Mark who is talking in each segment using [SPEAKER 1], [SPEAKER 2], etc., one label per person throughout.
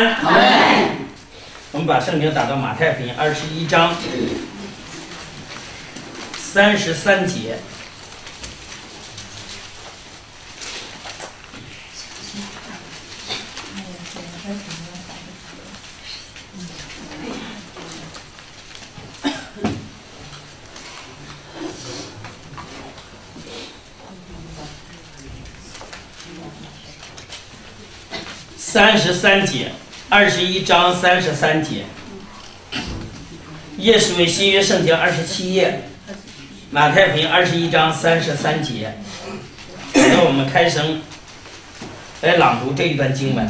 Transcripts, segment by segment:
[SPEAKER 1] 妹平安。
[SPEAKER 2] 阿门。
[SPEAKER 1] 我们把圣经打到马太福音二十一章三十三节。三十三节，二十一章三十三节。耶稣为新约圣经二十七页，马太福音二十一章三十三节。那我们开声来朗读这一段经文。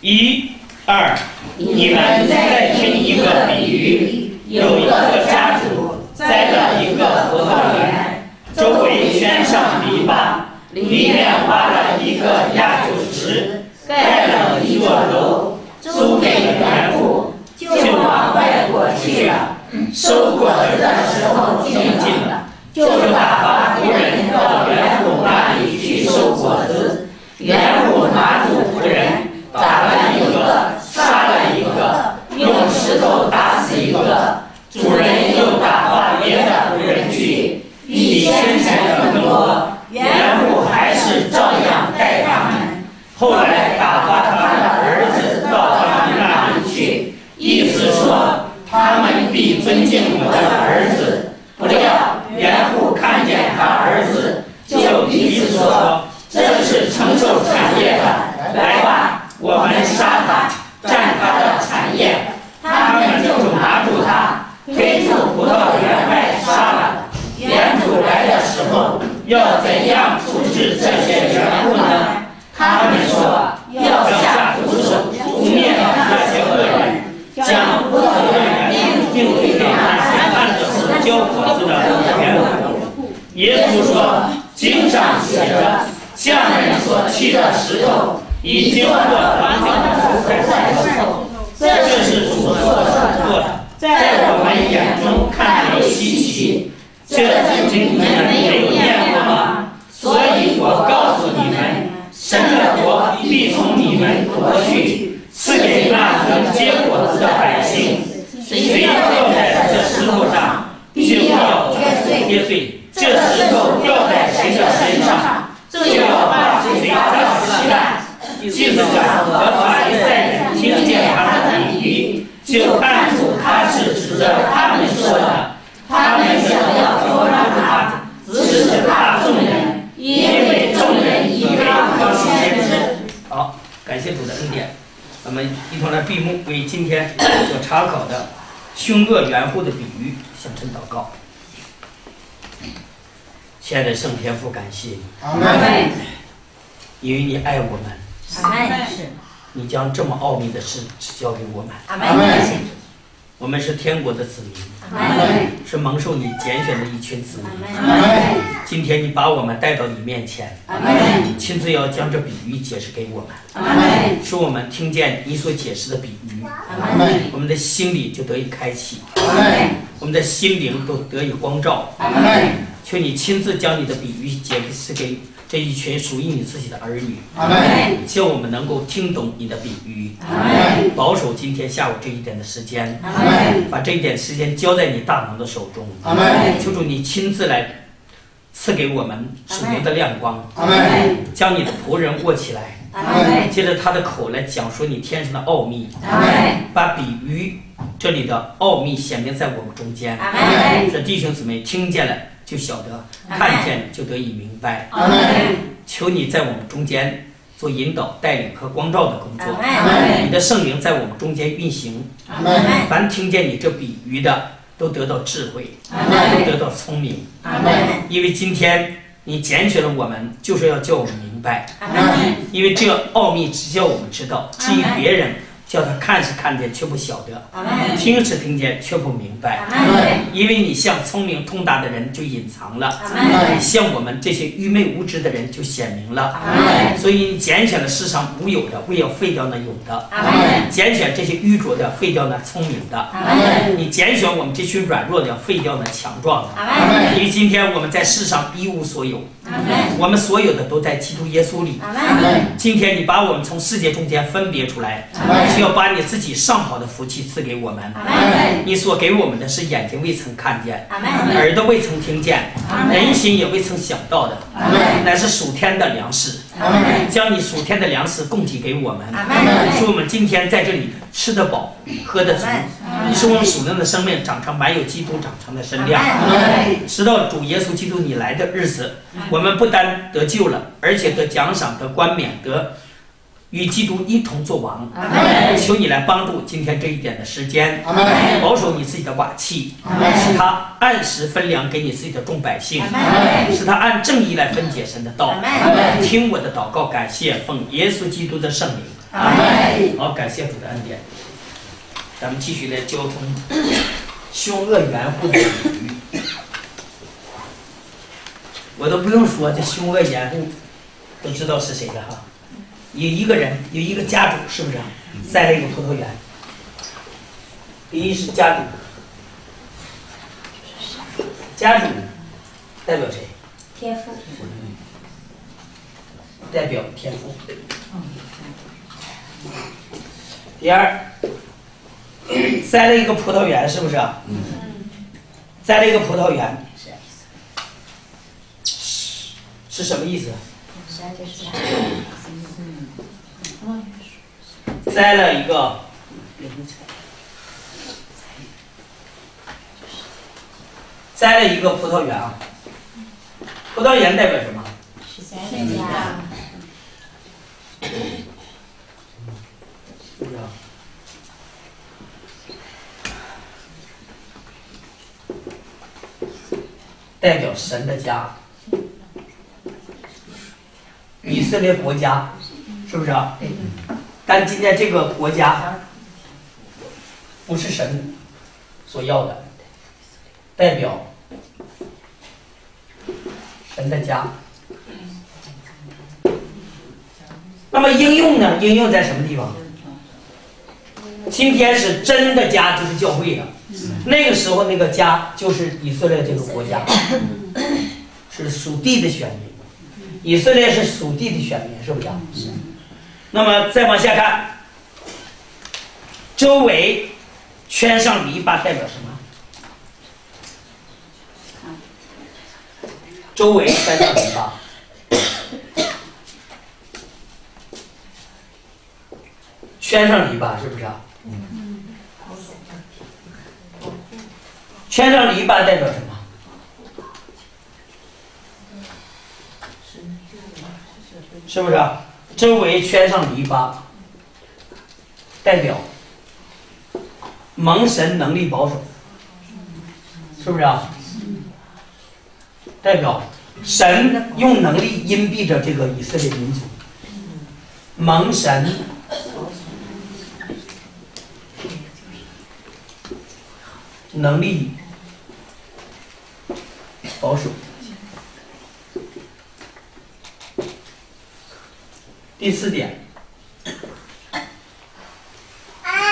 [SPEAKER 1] 一、二，你们再听一个比喻：有一个家主栽了一个葡萄园，周围圈上篱笆，里面挖了一个压酒池，盖了一座楼，租给园户，就往外国去了。收果子的时候静静的，就打发仆人到园户那里去收果子。园户拿住仆人，打了一个，杀了一个，用石头打死一个。主人又打发别的仆人去，比先前更多。园户还是照样待他们。后来打发他的儿子到他们那里去，意思说他们必尊敬我的儿子。不料园户看见他儿子，就彼此说：“这是承受产业的，来吧，我们杀他，占他的产业。”他们就拿住他，推出葡萄园外杀了。严主来的时候，要怎样处置这些园户呢？他们说要下毒手除灭了这些恶人，将葡萄园并归给那些按着时交果子的园户。耶稣说：“经上写着，匠人所砌的石头，已经过房角的在手，这就是主所做的，在我们眼中看为稀奇。这经你们没有念过吗？所以我告诉你们。”神的国必从你们夺去，赐给那能结果子的百姓。谁掉在这石头上，就要跌碎；这石头掉在谁的身上，就要把谁砸稀烂。祭司长和法利赛人听见他的比喻，就看出他是指着他们说的。他们想要捉拿他，指使大众人，因为众人以为他是先知。好，感谢主的恩典，我们一同来闭目，为今天所查考的凶恶圆户的比喻向神祷告。亲爱的圣天父，感谢你，
[SPEAKER 2] 阿门。
[SPEAKER 1] 因为你爱我们，
[SPEAKER 3] 阿门。
[SPEAKER 1] 你将这么奥秘的事交给我们。
[SPEAKER 3] 阿
[SPEAKER 2] 阿门
[SPEAKER 1] 我们是天国的子民，
[SPEAKER 3] 阿门。
[SPEAKER 1] 是蒙受你拣选的一群子民。今天你把我们带到你面前。亲自要将这比喻解释给我们，
[SPEAKER 3] 阿门。
[SPEAKER 1] 使我们听见你所解释的比喻。我们的心里就得以开启。我们的心灵都得以光照。求你亲自将你的比喻解释给这一群属于你自己的儿女，
[SPEAKER 2] 阿门。
[SPEAKER 1] 叫我们能够听懂你的比喻，
[SPEAKER 3] 阿门。
[SPEAKER 1] 保守今天下午这一点的时间，
[SPEAKER 3] 阿门。
[SPEAKER 1] 把这一点时间交在你大能的手中。
[SPEAKER 2] 阿门。
[SPEAKER 1] 求主你亲自来赐给我们属灵的亮光，
[SPEAKER 2] 阿门。
[SPEAKER 1] 将你的仆人握起来，
[SPEAKER 3] 阿门。
[SPEAKER 1] 借着他的口来讲述你天上的奥秘，
[SPEAKER 3] 阿门。
[SPEAKER 1] 把比喻这里的奥秘显明在我们中间，
[SPEAKER 3] 阿门。
[SPEAKER 1] 使弟兄姊妹听见了就晓得，看见就得以明白。求你在我们中间做引导、带领和光照的工作，你的圣灵在我们中间运行，凡听见你这比喻的，都得到智慧，都得到聪明。因为今天你拣选了我们，就是要叫我们明白。因为这奥秘只叫我们知道，至于别人，叫他看是看见却不晓得，听是听见却不明白。因为你向聪明通达的人就隐藏了，
[SPEAKER 3] 阿门。
[SPEAKER 1] 你向我们这些愚昧无知的人就显明了。所以你拣选了世上无有的，为要废掉那有的；。拣选这些愚拙的，废掉那聪明的；。你拣选我们这群软弱的，废掉那强壮的。因为今天我们在世上一无所有，
[SPEAKER 3] 阿
[SPEAKER 1] 我们所有的都在基督耶稣里。今天你把我们从世界中间分别出来，需要把你自己上好的福气赐给我们。你所给我们的是眼睛未曾看见，耳朵未曾听见，人心也未曾想到的，乃是属天的粮食。将你属天的粮食供给给我们，使我们今天在这里吃得饱，喝得足，使我们属灵的生命长成满有基督长成的身量，直到主耶稣基督你来的日子，我们不单得救了，而且得奖赏、得冠冕、得。与基督一同作王，求你来帮助今天这一点的时间，保守你自己的瓦器，使他按时分粮给你自己的众百姓，使他按正义来分解神的道。听我的祷告，感谢奉耶稣基督的圣名。好，感谢主的恩典。咱们继续来交通 凶恶缘护的比喻。我都不用说，这凶恶缘护都知道是谁的哈。有一个人，有一个家主，是不是？栽了一个葡萄园。第一是家主，家主代表谁？
[SPEAKER 3] 天赋。
[SPEAKER 1] 代表天赋。第二，栽了一个葡萄园，是不是？嗯。栽了一个葡萄园，是是什么意思？栽了一个，栽了一个葡萄园啊。葡萄园代表什么？
[SPEAKER 3] 天家。
[SPEAKER 1] 代表神的家，以色列国家，是不是啊？但今天这个国家不是神所要的，代表神的家。那么应用呢？应用在什么地方？今天是真的家，就是教会的。那个时候那个家就是以色列这个国家，是属地的选民。以色列是属地的选民，是不是？那么再往下看，周围圈上篱笆代表什么？周围圈上篱笆，圈上篱笆是不是啊？圈上篱笆代表什么？是不是？啊周围圈上篱笆，代表蒙神能力保守，是不是啊？代表神用能力荫蔽着这个以色列民族，蒙神能力保守。第四点，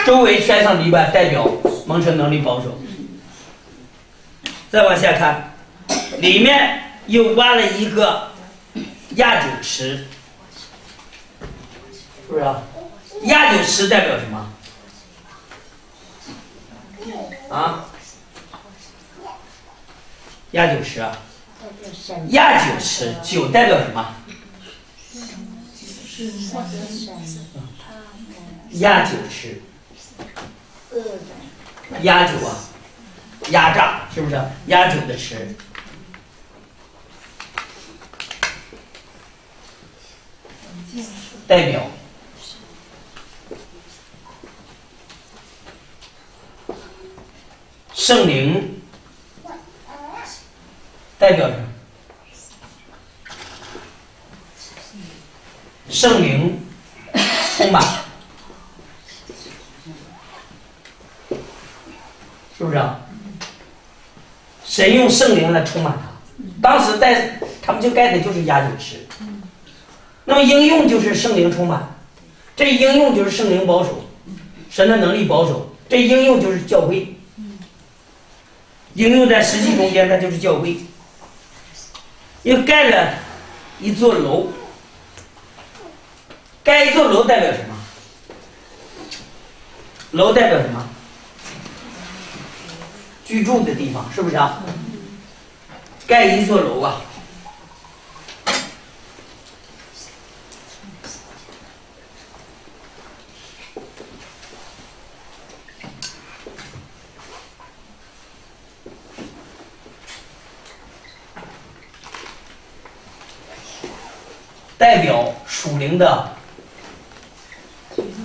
[SPEAKER 1] 周围圈上篱笆，代表蒙尘能力保守。再往下看，里面又挖了一个压酒池，是不是？压酒池代表什么？啊？压酒池啊？压酒池，酒代表什么？压酒池，压酒啊，压榨是不是？压酒的池，代表圣灵，代表什么？圣灵 充满，是不是啊？神用圣灵来充满他，当时在他们就盖的就是压酒池。那么应用就是圣灵充满，这应用就是圣灵保守，神的能力保守，这应用就是教会。应用在实际中间，那就是教会。又盖了一座楼，盖一座楼代表什么？楼代表什么？居住的地方，是不是啊？盖一座楼啊，代表属灵的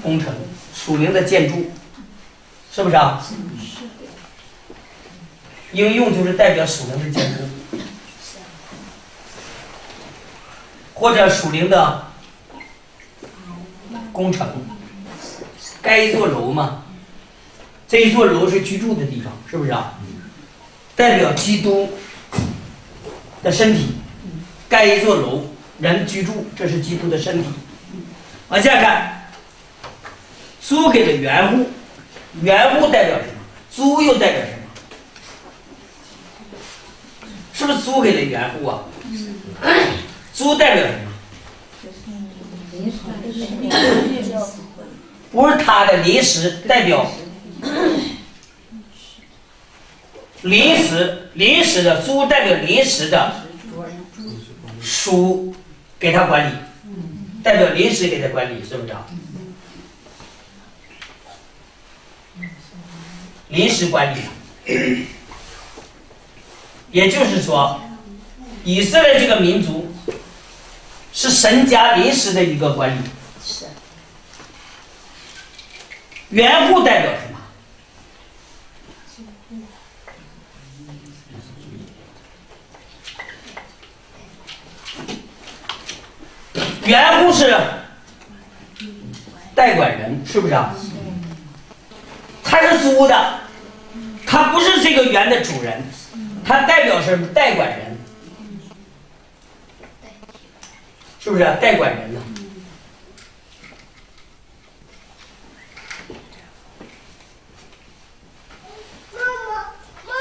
[SPEAKER 1] 工程、属灵的建筑，是不是啊？应用就是代表属灵的建筑，或者属灵的工程，盖一座楼嘛。这一座楼是居住的地方，是不是啊？代表基督的身体，盖一座楼，人居住，这是基督的身体。往下看，租给了原户，原户代表什么？租又代表什么？是不是租给了原户啊？租代表什么？不是他的临时代表，临时临时的租代表临时的属给他管理，代表临时给他管理，是不是啊？临时管理。也就是说，以色列这个民族是神家临时的一个管理。
[SPEAKER 3] 是。
[SPEAKER 1] 原户代表什么？原户是代管人，是不是啊？他是租的，他不是这个园的主人。他代表是代管人，是不是代管人呢？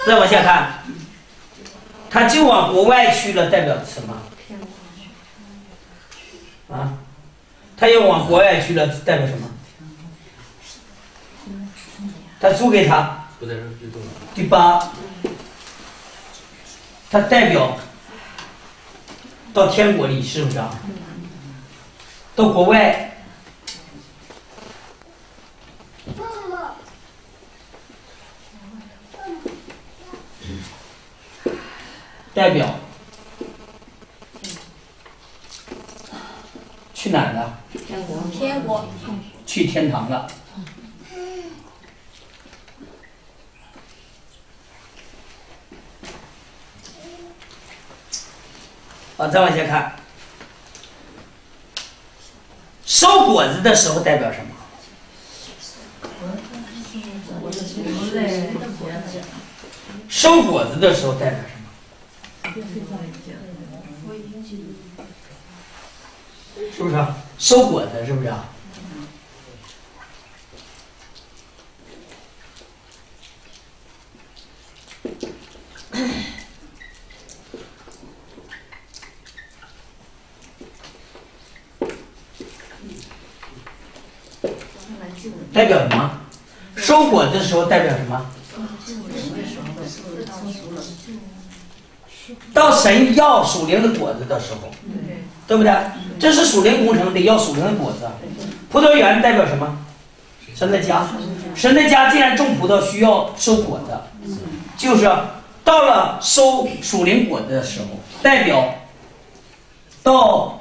[SPEAKER 1] 再往下看，他就往国外去了，代表什么？啊，他又往国外去了，代表什么？他租给他。第八。他代表到天国里，是不是啊？到国外，代表去哪儿了？
[SPEAKER 3] 天国，天国，
[SPEAKER 1] 去天堂了。再往下看，收果子的时候代表什么？收果子的时候代表什么？是不是？收果子是不是？代表什么？收果子的时候代表什么？到神要属灵的果子的时候，对不对？这是属灵工程，得要属灵的果子。葡萄园代表什么？神的家。神的家既然种葡萄，需要收果子，就是到了收属灵果子的时候，代表到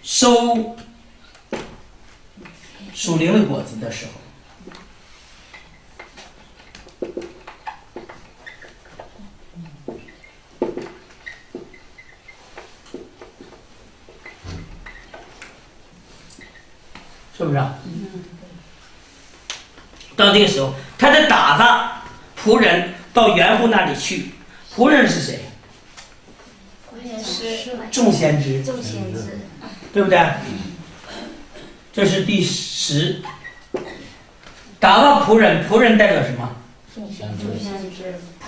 [SPEAKER 1] 收。属灵的果子的时候，是不是？啊到这个时候，他在打发仆人到原户那里去。仆人是谁？众先知。
[SPEAKER 3] 众先知，
[SPEAKER 1] 对不对？这是第十打发仆人，仆人代表什么？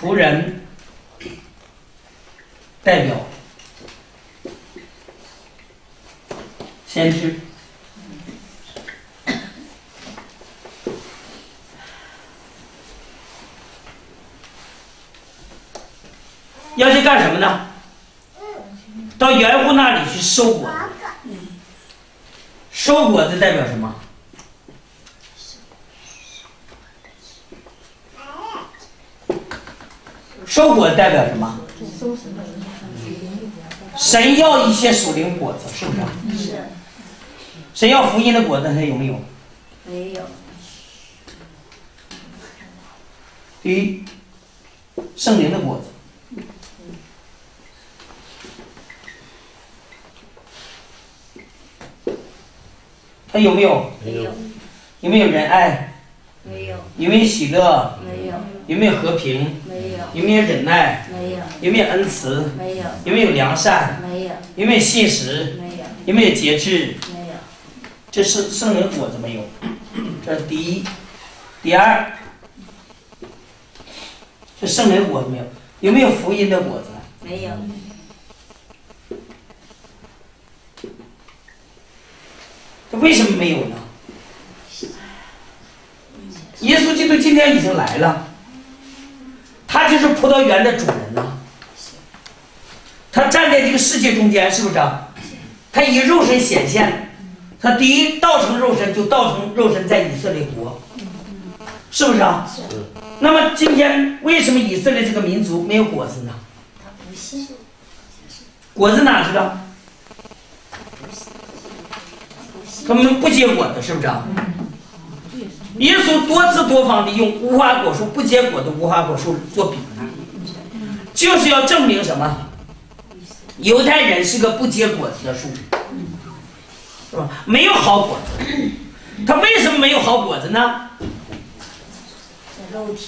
[SPEAKER 1] 仆人代表先知要去干什么呢？到猿户那里去收火。收果子代表什么？收果代表什么？神要一些属灵果子，是不是？
[SPEAKER 3] 是。
[SPEAKER 1] 神要福音的果子，他有没有？
[SPEAKER 3] 没有。
[SPEAKER 1] 第一，圣灵的果子。他有没有？
[SPEAKER 3] 没有。
[SPEAKER 1] 有没有仁爱？
[SPEAKER 3] 没有。
[SPEAKER 1] 有没有喜乐？
[SPEAKER 3] 没有。
[SPEAKER 1] 有没有和平？
[SPEAKER 3] 没有。
[SPEAKER 1] 有没有忍耐？
[SPEAKER 3] 没有。
[SPEAKER 1] 有没有恩慈？
[SPEAKER 3] 没有。
[SPEAKER 1] 有没有良善？
[SPEAKER 3] 没有。
[SPEAKER 1] 有没有信实？
[SPEAKER 3] 没有。
[SPEAKER 1] 有没有节制？
[SPEAKER 3] 没有。
[SPEAKER 1] 这是圣灵果子没有？这是第一。第二，这圣灵果子没有？有没有福音的果子？
[SPEAKER 3] 没有。
[SPEAKER 1] 这为什么没有呢？耶稣基督今天已经来了，他就是葡萄园的主人呐。他站在这个世界中间，是不是？他以肉身显现，他第一道成肉身就道成肉身在以色列国，是不是啊？
[SPEAKER 3] 是。
[SPEAKER 1] 那么今天为什么以色列这个民族没有果子呢？
[SPEAKER 3] 他不信。
[SPEAKER 1] 果子哪去了？他们不结果子，是不是啊？耶稣多次多方的用无花果树不结果的无花果树做比喻，就是要证明什么？犹太人是个不结果子的树，是吧？没有好果子。他为什么没有好果子呢？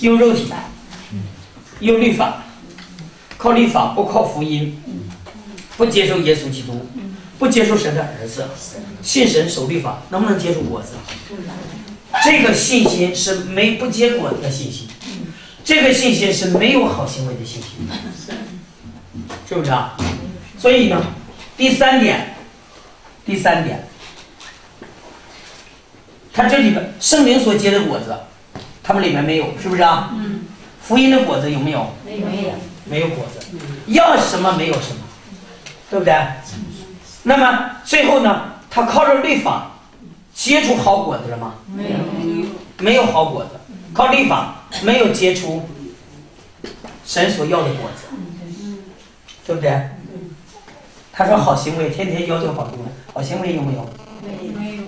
[SPEAKER 1] 用肉体，用律法，靠律法不靠福音，不接受耶稣基督。不接受神的儿子，信神守律法，能不能结出果子？这个信心是没不结果子的信心，这个信心是没有好行为的信心，是不是啊？所以呢，第三点，第三点，他这里边圣灵所结的果子，他们里面没有，是不是啊？福音的果子有没有？
[SPEAKER 3] 没有，没有，
[SPEAKER 1] 没有果子，要什么没有什么，对不对？那么最后呢？他靠着律法结出好果子了吗？
[SPEAKER 3] 没有，
[SPEAKER 1] 没有好果子。靠律法没有结出神所要的果子，对不对？他说好行为，天天要求好行为，好行为有没有？
[SPEAKER 3] 没有。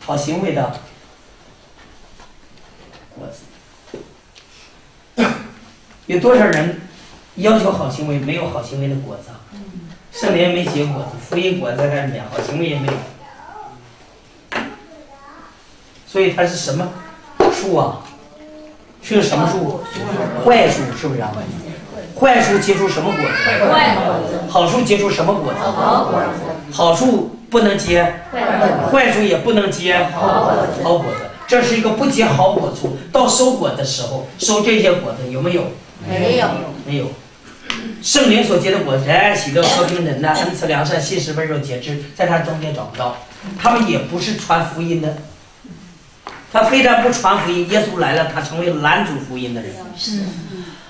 [SPEAKER 1] 好行为的果子，有多少人要求好行为，没有好行为的果子？圣灵没结果子，福音果子在里面，好行为也没有，所以它是什么树啊？是个什么树？坏树是不是啊？坏树结出什么果子？
[SPEAKER 3] 坏果子。
[SPEAKER 1] 好树结出什么果子？
[SPEAKER 3] 好果子。
[SPEAKER 1] 好树不能结，坏树也不能结好果子。好果子，这是一个不结好果子。到收果的时候，收这些果子有没有？
[SPEAKER 3] 没有。
[SPEAKER 1] 没有。圣灵所结的果子，爱、喜乐、和平、忍耐、恩慈、良善、信实、温柔、节制，在他中间找不到。他们也不是传福音的。他非但不传福音，耶稣来了，他成为拦阻福音的人。
[SPEAKER 3] 是。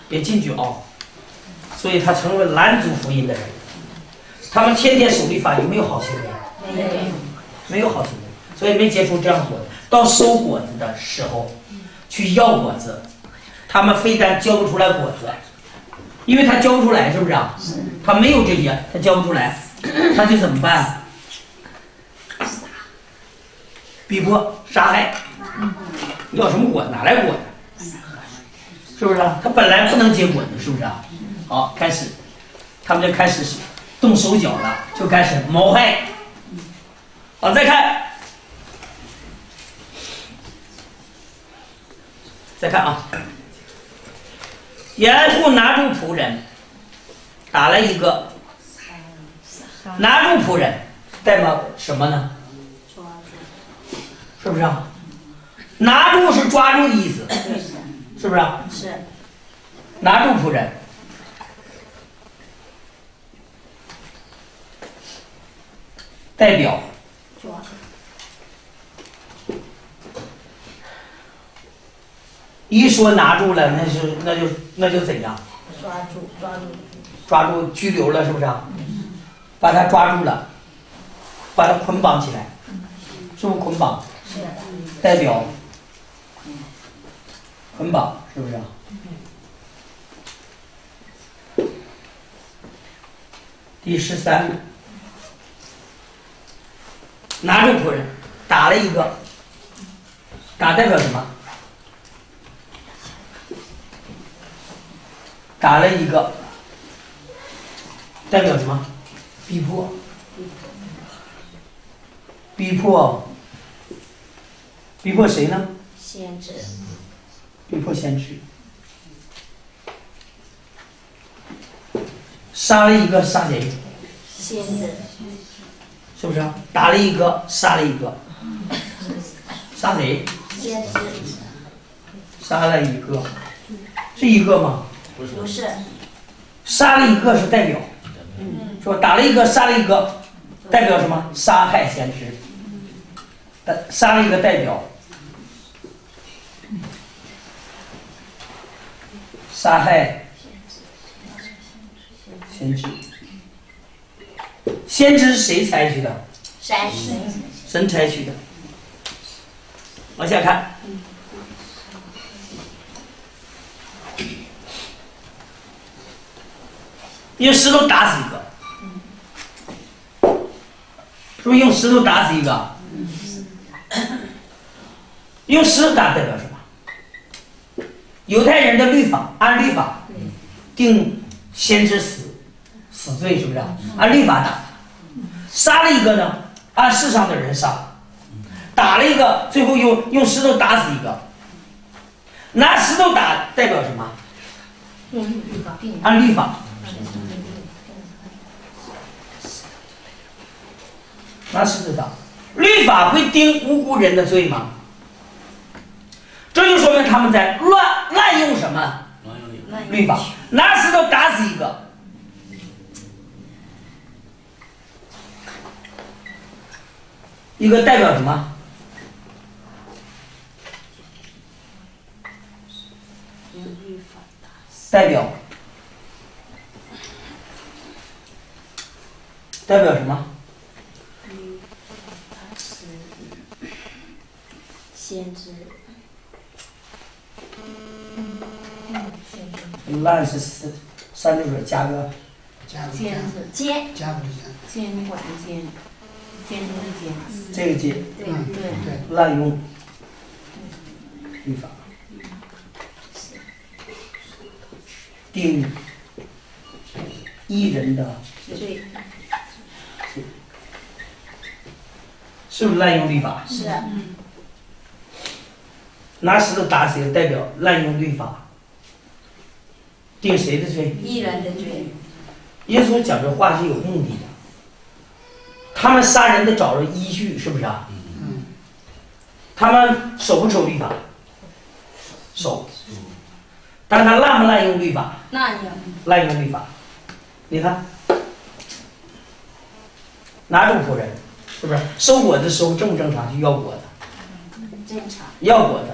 [SPEAKER 1] 别进去啊！所以他成为拦阻福音的人。他们天天守律法，有没有好行为？
[SPEAKER 3] 没有。
[SPEAKER 1] 没有好行为，所以没结出这样的果子。到收果子的时候，去要果子，他们非但交不出来果子。因为他交不出来，是不是啊？他没有这些，他交不出来，他就怎么办？逼迫、杀害，要什么果？哪来果呢？是不是啊？他本来不能结果的，是不是啊？好，开始，他们就开始动手脚了，就开始谋害。好，再看，再看啊。严户拿住仆人，打了一个，拿住仆人，代表什么呢？是不是啊？拿住是抓住的意思，是不是？
[SPEAKER 3] 是。
[SPEAKER 1] 拿住仆人，代表
[SPEAKER 3] 抓
[SPEAKER 1] 一说拿住了，那是那就那就怎样？
[SPEAKER 3] 抓住抓住
[SPEAKER 1] 抓住拘留了，是不是啊？把他抓住了，把他捆绑起来，是不是捆绑？
[SPEAKER 3] 是
[SPEAKER 1] 代表捆绑，是不是啊？第十三，拿住仆人，打了一个，打代表什么？打了一个，代表什么？逼迫，逼迫，逼迫谁呢？
[SPEAKER 3] 先知
[SPEAKER 1] 逼迫先知。杀了一个，杀谁？
[SPEAKER 3] 先知
[SPEAKER 1] 是不是啊？打了一个，杀了一个，杀谁？
[SPEAKER 3] 先知
[SPEAKER 1] 杀了一个，是一个吗？
[SPEAKER 3] 不是
[SPEAKER 1] 杀了一个是代表，是吧？打了一个，杀了一个，代表什么？杀害先知。呃，杀了一个代表，杀害先知。先知是谁采取的？
[SPEAKER 3] 山神
[SPEAKER 1] 神采取的。往下看，用石头打死一个，是不是用石头打死一个？用石头打代表什么？犹太人的律法，按律法定先知死死罪，是不是啊？按律法打。杀了一个呢，按世上的人杀；打了一个，最后又用石头打死一个。拿石头打代表什么？
[SPEAKER 3] 用律法定
[SPEAKER 1] 按律法。拿石头打，律法会定无辜人的罪吗？这就说明他们在乱滥用什么律法？拿石头打死一个，一个代表什么？代表代表什么？
[SPEAKER 3] 打死先知
[SPEAKER 1] 烂是四三就是加个
[SPEAKER 2] 加个
[SPEAKER 3] 监子监
[SPEAKER 2] 加个监，
[SPEAKER 3] 监管监监督的监
[SPEAKER 1] 这个戒
[SPEAKER 3] 对对
[SPEAKER 2] 对，
[SPEAKER 1] 滥用律法，定一人的
[SPEAKER 3] 罪
[SPEAKER 1] 是不是滥用律法？
[SPEAKER 3] 是
[SPEAKER 1] 拿石头打谁代表滥用律法？定谁的罪？
[SPEAKER 3] 一人的罪
[SPEAKER 1] 耶稣讲这话是有目的的。他们杀人得找着依据，是不是啊？
[SPEAKER 2] 嗯，
[SPEAKER 1] 他们守不守律法？守。但他滥不滥用律法？
[SPEAKER 3] 滥用
[SPEAKER 1] 滥用律法。你看，哪种仆人，是不是收果子时候正不正常？就要果子，
[SPEAKER 3] 正常
[SPEAKER 1] 要果子。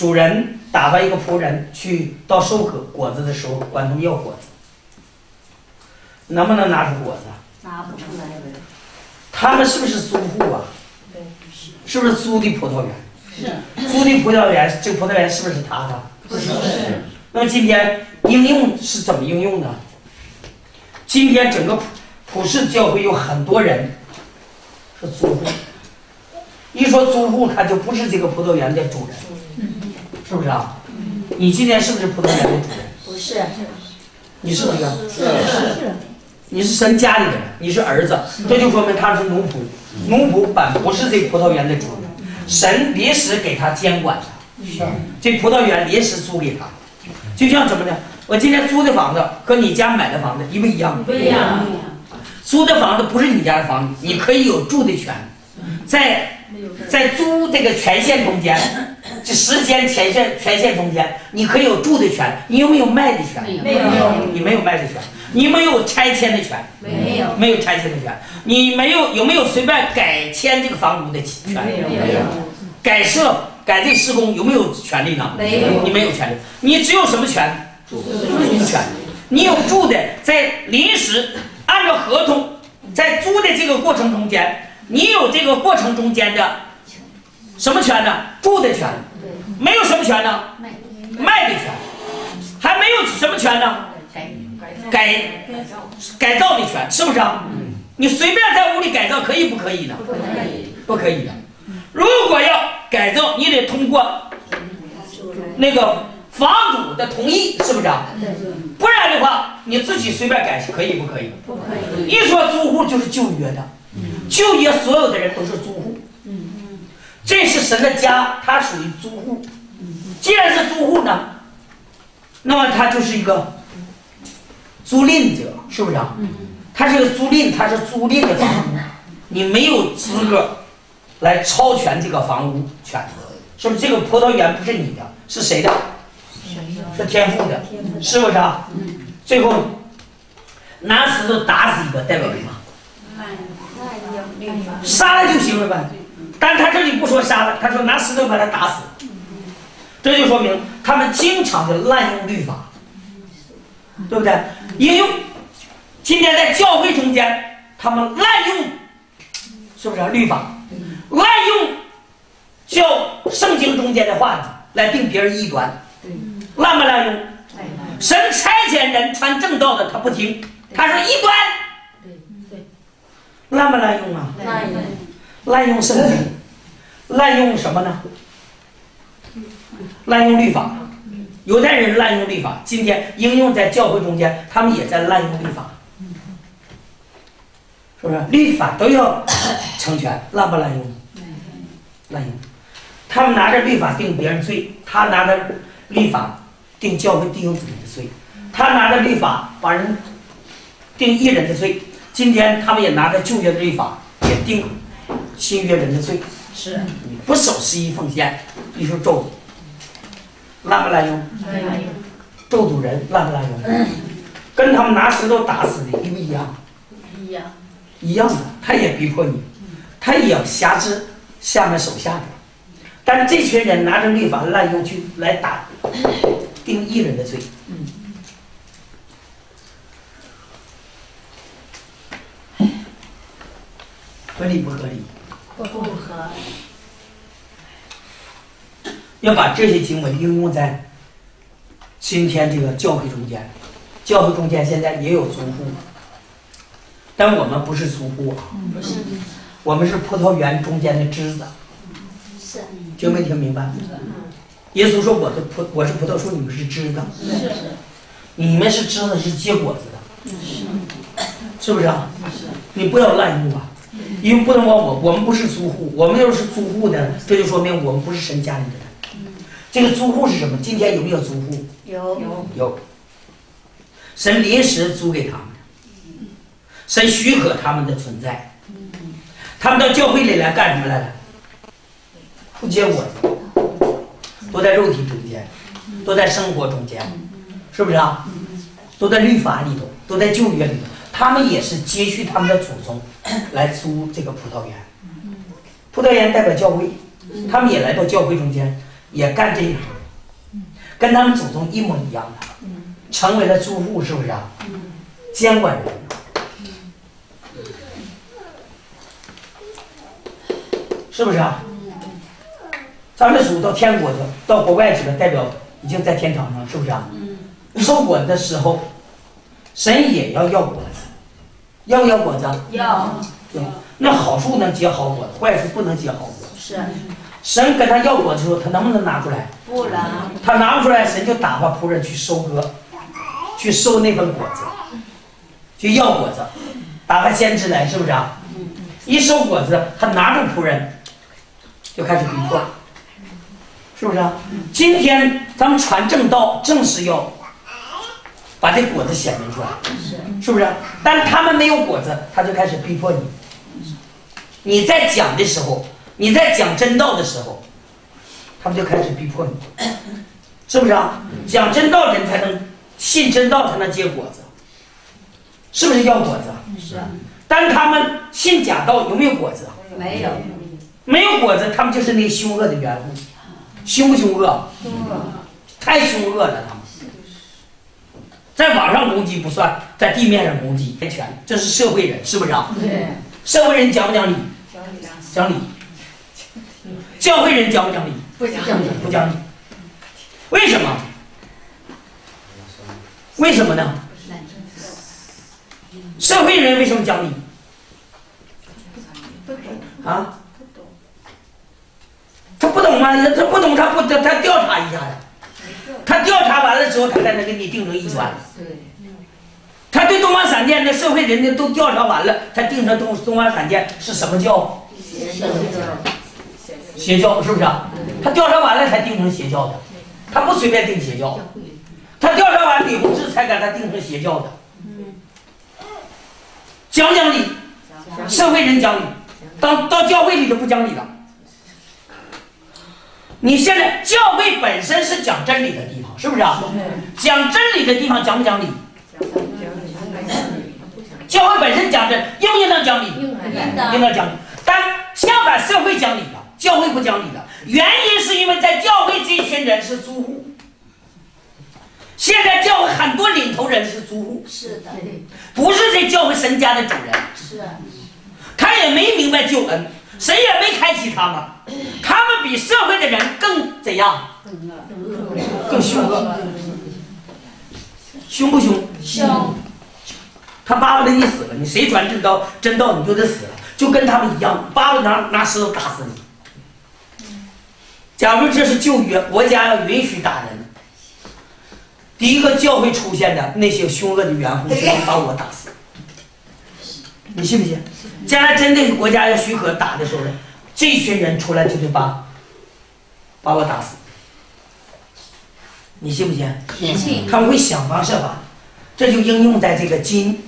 [SPEAKER 1] 主人打发一个仆人去到收果果子的时候，管他们要果子，能不能拿出果子？
[SPEAKER 3] 拿不出来
[SPEAKER 1] 他们是不是租户啊？
[SPEAKER 3] 对
[SPEAKER 1] 是不是租的葡萄园？
[SPEAKER 3] 是
[SPEAKER 1] 租的葡萄园，这个葡萄园是不是他的？
[SPEAKER 3] 不是
[SPEAKER 1] 那么今天应用是怎么应用的？今天整个普普世教会有很多人是租户，一说租户，他就不是这个葡萄园的主人，是不是啊？你今天是不是葡萄园的主人？
[SPEAKER 3] 不是
[SPEAKER 1] 你是不是啊？
[SPEAKER 3] 是
[SPEAKER 1] 你是神家里的人，你是儿子，这就说明他是奴仆。奴仆本不是这葡萄园的主人，神临时给他监管是，这葡萄园临时租给他，就像怎么呢？我今天租的房子和你家买的房子一不一样？
[SPEAKER 3] 不一样
[SPEAKER 1] 租的房子不是你家的房子，你可以有住的权，在在租这个权限中间，这时间权限权限中间，你可以有住的权，你有没有卖的权？
[SPEAKER 3] 没有
[SPEAKER 1] 你没有卖的权，你没有拆迁的权，
[SPEAKER 3] 没有，
[SPEAKER 1] 没有拆迁的权。你没有有没有随便改迁这个房屋的权？
[SPEAKER 3] 没有，
[SPEAKER 1] 改设改这施工有没有权利呢？
[SPEAKER 3] 没有
[SPEAKER 1] 你没有权利，你只有什么权？租权。你有住的，在临时按照合同在租的这个过程中间，你有这个过程中间的什么权呢？住的权。没有什么权呢？
[SPEAKER 3] 卖
[SPEAKER 1] 卖的权。还没有什么权呢？改改造的权，是不是啊？你随便在屋里改造可以不可以呢？
[SPEAKER 3] 不可以，
[SPEAKER 1] 不可以的。如果要改造，你得通过那个房主的同意，是不是啊？不然的话，你自己随便改可以不可以？
[SPEAKER 3] 不可以，
[SPEAKER 1] 一说租户就是旧约的，旧约所有的人都是租户。这是神的家，他属于租户。既然是租户呢，那么他就是一个租赁者，是不是啊？他是个租赁，他是租赁的房屋，你没有资格来超权这个房屋权，是不是？这个葡萄园不是你的，是谁的？是天赋的，是不是啊？最后拿石头打死一个，代表什么？杀了就行了呗。但他这里不说杀了，他说拿石头把他打死，这就说明他们经常的滥用律法，对不对？应用今天在教会中间，他们滥用，是不是、啊、律法？滥用教圣经中间的话语来定别人异端，滥不滥用？神差遣人传正道的，他不听，他说异端，滥不滥用啊？滥用圣经，滥用什么呢？滥用律法。犹太人滥用律法，今天应用在教会中间，他们也在滥用律法，是不是？律法都要成全，滥不滥用？滥用。他们拿着律法定别人罪，他拿着律法定教会弟兄姊妹的罪，他拿着律法把人定艺人的罪。今天他们也拿着旧约的律法也定新约人的罪。
[SPEAKER 3] 是
[SPEAKER 1] 你不守十一奉献，你说咒诅，滥不滥用？滥用咒诅人滥不滥用？跟他们拿石头打死的一不一样？
[SPEAKER 3] 一样，
[SPEAKER 1] 一样的，他也逼迫你，他也要辖制下面手下的。但这群人拿着律法滥用去来打定义人的罪，合理不合理？
[SPEAKER 3] 不合，
[SPEAKER 1] 要把这些经文应用在今天这个教会中间。教会中间现在也有租户，但我们不是租户啊，
[SPEAKER 3] 不是，
[SPEAKER 1] 我们是葡萄园中间的枝子。
[SPEAKER 3] 是，
[SPEAKER 1] 听没听明白？耶稣说：“我是葡，我是葡萄树，你们是枝子。
[SPEAKER 3] 是，
[SPEAKER 1] 你们是枝子，是结果子的，是是不是啊？是你不要滥用啊，因为不能往我，我们不是租户，我们要是租户呢，这就说明我们不是神家里的人。这个租户是什么？今天有没有租户？
[SPEAKER 3] 有有
[SPEAKER 1] 有。神临时租给他们的，神许可他们的存在。他们到教会里来干什么来了？不结果子，都在肉体中间，都在生活中间，是不是啊？都在律法里头，都在旧约里头。他们也是接续他们的祖宗 来租这个葡萄园。葡萄园代表教会，他们也来到教会中间，也干这一行，跟他们祖宗一模一样的。成为了租户，是不是啊？监管人，是不是啊？咱们属到天国去，到国外去了，代表已经在天堂上，是不是啊？收果子的时候，神也要要果子，要不要果子？
[SPEAKER 3] 要
[SPEAKER 1] 对。那好树能结好果子，坏树不能结好果子。
[SPEAKER 3] 是，
[SPEAKER 1] 神跟他要果子的时候，他能不能拿出来？
[SPEAKER 3] 不能，
[SPEAKER 1] 他拿不出来，神就打发仆人去收割。去收那份果子，去要果子，打发先知来，是不是啊？一收果子，他拿住仆人，就开始逼迫，是不是啊？今天咱们传正道，正是要把这果子显明出来，是是不是？但他们没有果子，他就开始逼迫你。你在讲的时候，你在讲真道的时候，他们就开始逼迫你，是不是啊？讲真道人才能。信真道才能结果子，是不是要果子？
[SPEAKER 3] 是
[SPEAKER 1] 但他们信假道有没有果子？
[SPEAKER 3] 没有
[SPEAKER 1] 没有果子，他们就是那个凶恶的缘故。凶不凶恶？
[SPEAKER 3] 凶恶，
[SPEAKER 1] 太凶恶了。在网上攻击不算，在地面上攻击维权，这是社会人，是不是啊？
[SPEAKER 3] 对，
[SPEAKER 1] 社会人讲不讲理？讲理。教会人讲不讲理？
[SPEAKER 3] 不讲理
[SPEAKER 1] 不讲理。为什么？为什么呢？社会人为什么讲理？啊？他不懂吗？他不懂，他不他他调查一下的，他调查完了之后，他才能给你定成异端。
[SPEAKER 3] 对，
[SPEAKER 1] 他对东方闪电的社会人呢都调查完了，才定成东东方闪电是什么教？
[SPEAKER 3] 邪教，
[SPEAKER 1] 邪教是不是啊？他调查完了才定成邪教的，他不随便定邪教，他调查完李洪志才给他定成邪教的。讲讲理，社会人讲理，到到教会里头不讲理了。你现在教会本身是讲真理的地方，是不是啊？讲真理的地方讲不讲理？教会本身讲真，应不应当讲理？
[SPEAKER 3] 应
[SPEAKER 1] 应
[SPEAKER 3] 当
[SPEAKER 1] 当讲理。但相反，社会讲理的，教会不讲理的，原因是因为在教会这一群人是租户。现在教会很多领头人是租户，
[SPEAKER 3] 是的，
[SPEAKER 1] 不是这教会神家的主人，
[SPEAKER 3] 是
[SPEAKER 1] 他也没明白救恩，谁也没开启他们，他们比社会的人更怎样？更凶恶，凶不凶？
[SPEAKER 3] 凶，
[SPEAKER 1] 他巴不得你死了，你谁传真道真道你就得死了，就跟他们一样，巴不得拿拿石头打死你。假如这是旧约，国家要允许打人，第一个教会出现的那些凶恶的缘故，就能把我打死。你信不信？将来真的国家要许可打的时候呢，这群人出来就得把把我打死。你信不信？
[SPEAKER 3] 信
[SPEAKER 1] 他们会想方设法，这就应用在这个今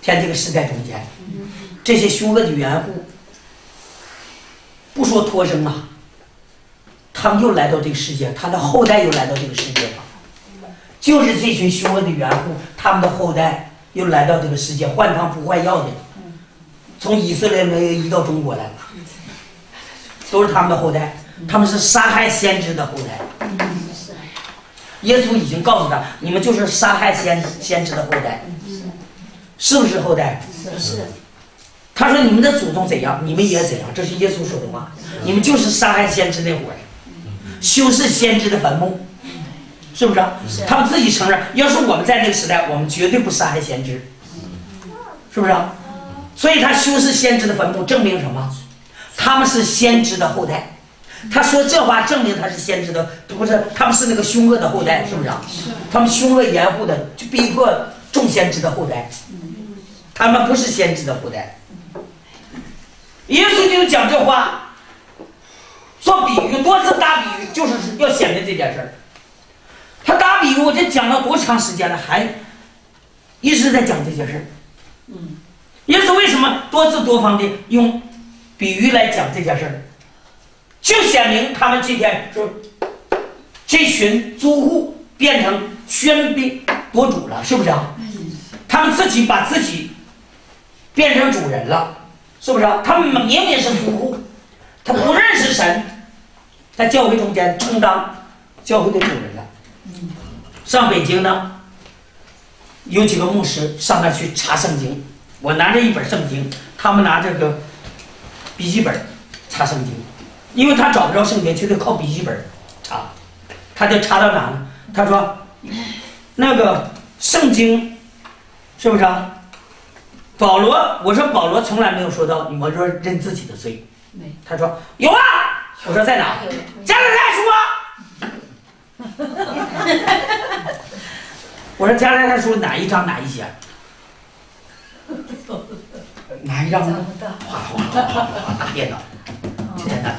[SPEAKER 1] 天这个时代中间，这些凶恶的缘故，不说脱生啊，他们又来到这个世界，他的后代又来到这个世界了，就是这群凶恶的缘故，他们的后代又来到这个世界，换汤不换药的，从以色列没移到中国来了，都是他们的后代，他们是杀害先知的后代。耶稣已经告诉他，你们就是杀害先先知的后代，是不是后代？
[SPEAKER 3] 是
[SPEAKER 1] 他说你们的祖宗怎样，你们也怎样，这是耶稣说的话。你们就是杀害先知那伙人，修饰先知的坟墓，是不是啊？他们自己承认，要是我们在那个时代，我们绝对不杀害先知，是不是啊？所以他修饰先知的坟墓，证明什么？他们是先知的后代。他说这话证明他是先知的，不是他们是那个凶恶的后代，是不是啊？他们凶恶严护的，就逼迫众先知的后代，他们不是先知的后代。耶稣就讲这话，做比喻，多次打比喻，就是要显明这件事儿。他打比喻，我这讲了多长时间了，还一直在讲这件事儿。
[SPEAKER 3] 嗯，
[SPEAKER 1] 耶稣为什么多次多方的用比喻来讲这件事儿？就显明他们今天说，这群租户变成喧宾夺主了，是不是啊？他们自己把自己变成主人了，是不是啊？他们明明是租户，他不认识神，在教会中间充当教会的主人了。上北京呢，有几个牧师上那去查圣经，我拿着一本圣经，他们拿这个笔记本查圣经。因为他找不着圣经，就得靠笔记本查，他就查到哪呢？他说，那个圣经是不是啊？保罗，我说保罗从来没有说到，我说认自己的罪，
[SPEAKER 3] 没
[SPEAKER 1] 他说有啊，我说在哪？加拉太书啊。我说加拉太书哪一章哪一节？哪一张呢？哗哗哗哗哗打电脑，天哪！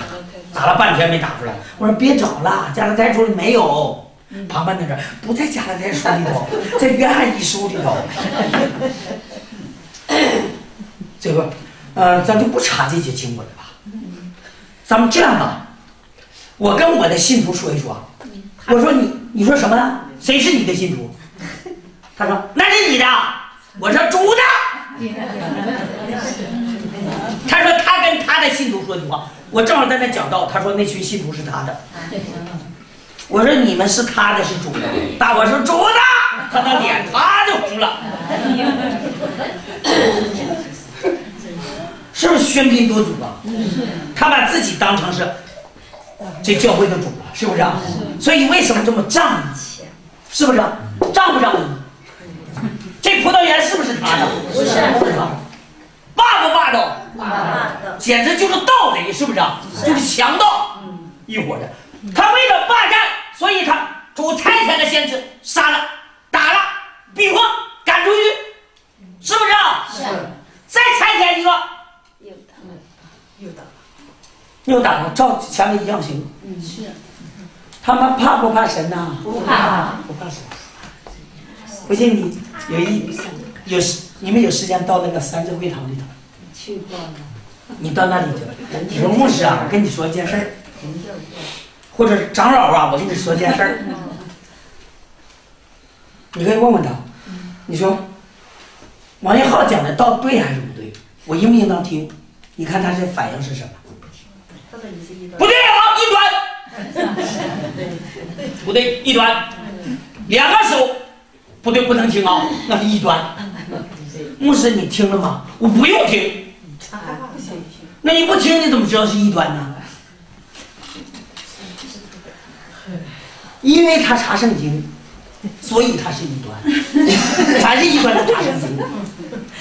[SPEAKER 1] 打了半天没打出来，我说别找了，加拉太书里没有。旁边那人不在加拉太书里头，在约翰一书里头。这个，呃，咱就不查这些经文了吧？咱们这样吧，我跟我的信徒说一说。我说你，你说什么呢？谁是你的信徒？他说那是你的。我说主的。他说他跟他的信徒说句话，我正好在那讲道，他说那群信徒是他的。我说你们是他的，是主的。大伙说主的，他的脸啪就红了。是不是喧宾夺主啊？他把自己当成是这教会的主了，是不是啊？所以为什么这么仗义？是不是？仗不仗义？这葡萄园是不是他的？
[SPEAKER 3] 不是。
[SPEAKER 1] 霸不霸道？
[SPEAKER 3] 霸道。
[SPEAKER 1] 简直就是盗贼，是不是啊？就是强盗，一伙的。他为了霸占，所以他主差遣的先知，杀了、打了、逼迫、赶出去，是不是啊？
[SPEAKER 3] 是。
[SPEAKER 1] 再差遣一个。
[SPEAKER 3] 又打，又打，
[SPEAKER 1] 又打了，照前面一样行。
[SPEAKER 3] 嗯，是。
[SPEAKER 1] 他们怕不怕神呐？
[SPEAKER 3] 不怕，
[SPEAKER 1] 不怕神。不信你有一有时你们有时间到那个三智会堂里头。
[SPEAKER 3] 去过了。
[SPEAKER 1] 你到那里去。你说牧师啊，我跟你说一件事儿。或者长老啊，我跟你说件事儿。你可以问问他。你说王一浩讲的道对还是不对？我应不应当听？你看他这反应是什么？不对啊，一端。不对，一端。两个手不对，不能听啊，那是异端。牧师，你听了吗？我不用听。那你不听，你怎么知道是异端呢？因为他查圣经，所以他是异端。凡是异端都查圣经。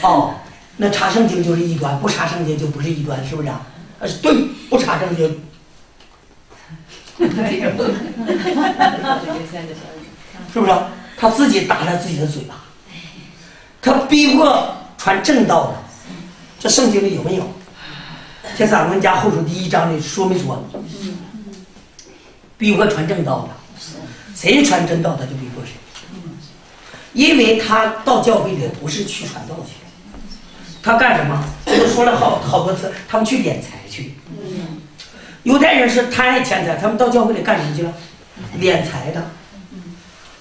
[SPEAKER 1] 哦。那查圣经就是异端，不查圣经就不是异端，是不是啊？呃，对，不查圣经。是不是？他自己打了自己的嘴巴，他逼迫传正道的，这圣经里有没有？这撒文家后书第一章里说没说？逼迫传正道的，谁传正道他就逼迫谁，因为他到教会里不是去传道去。他干什么？我都说了好好多次，他们去敛财去。犹太人是贪爱钱财，他们到教会里干什么去了？敛财的。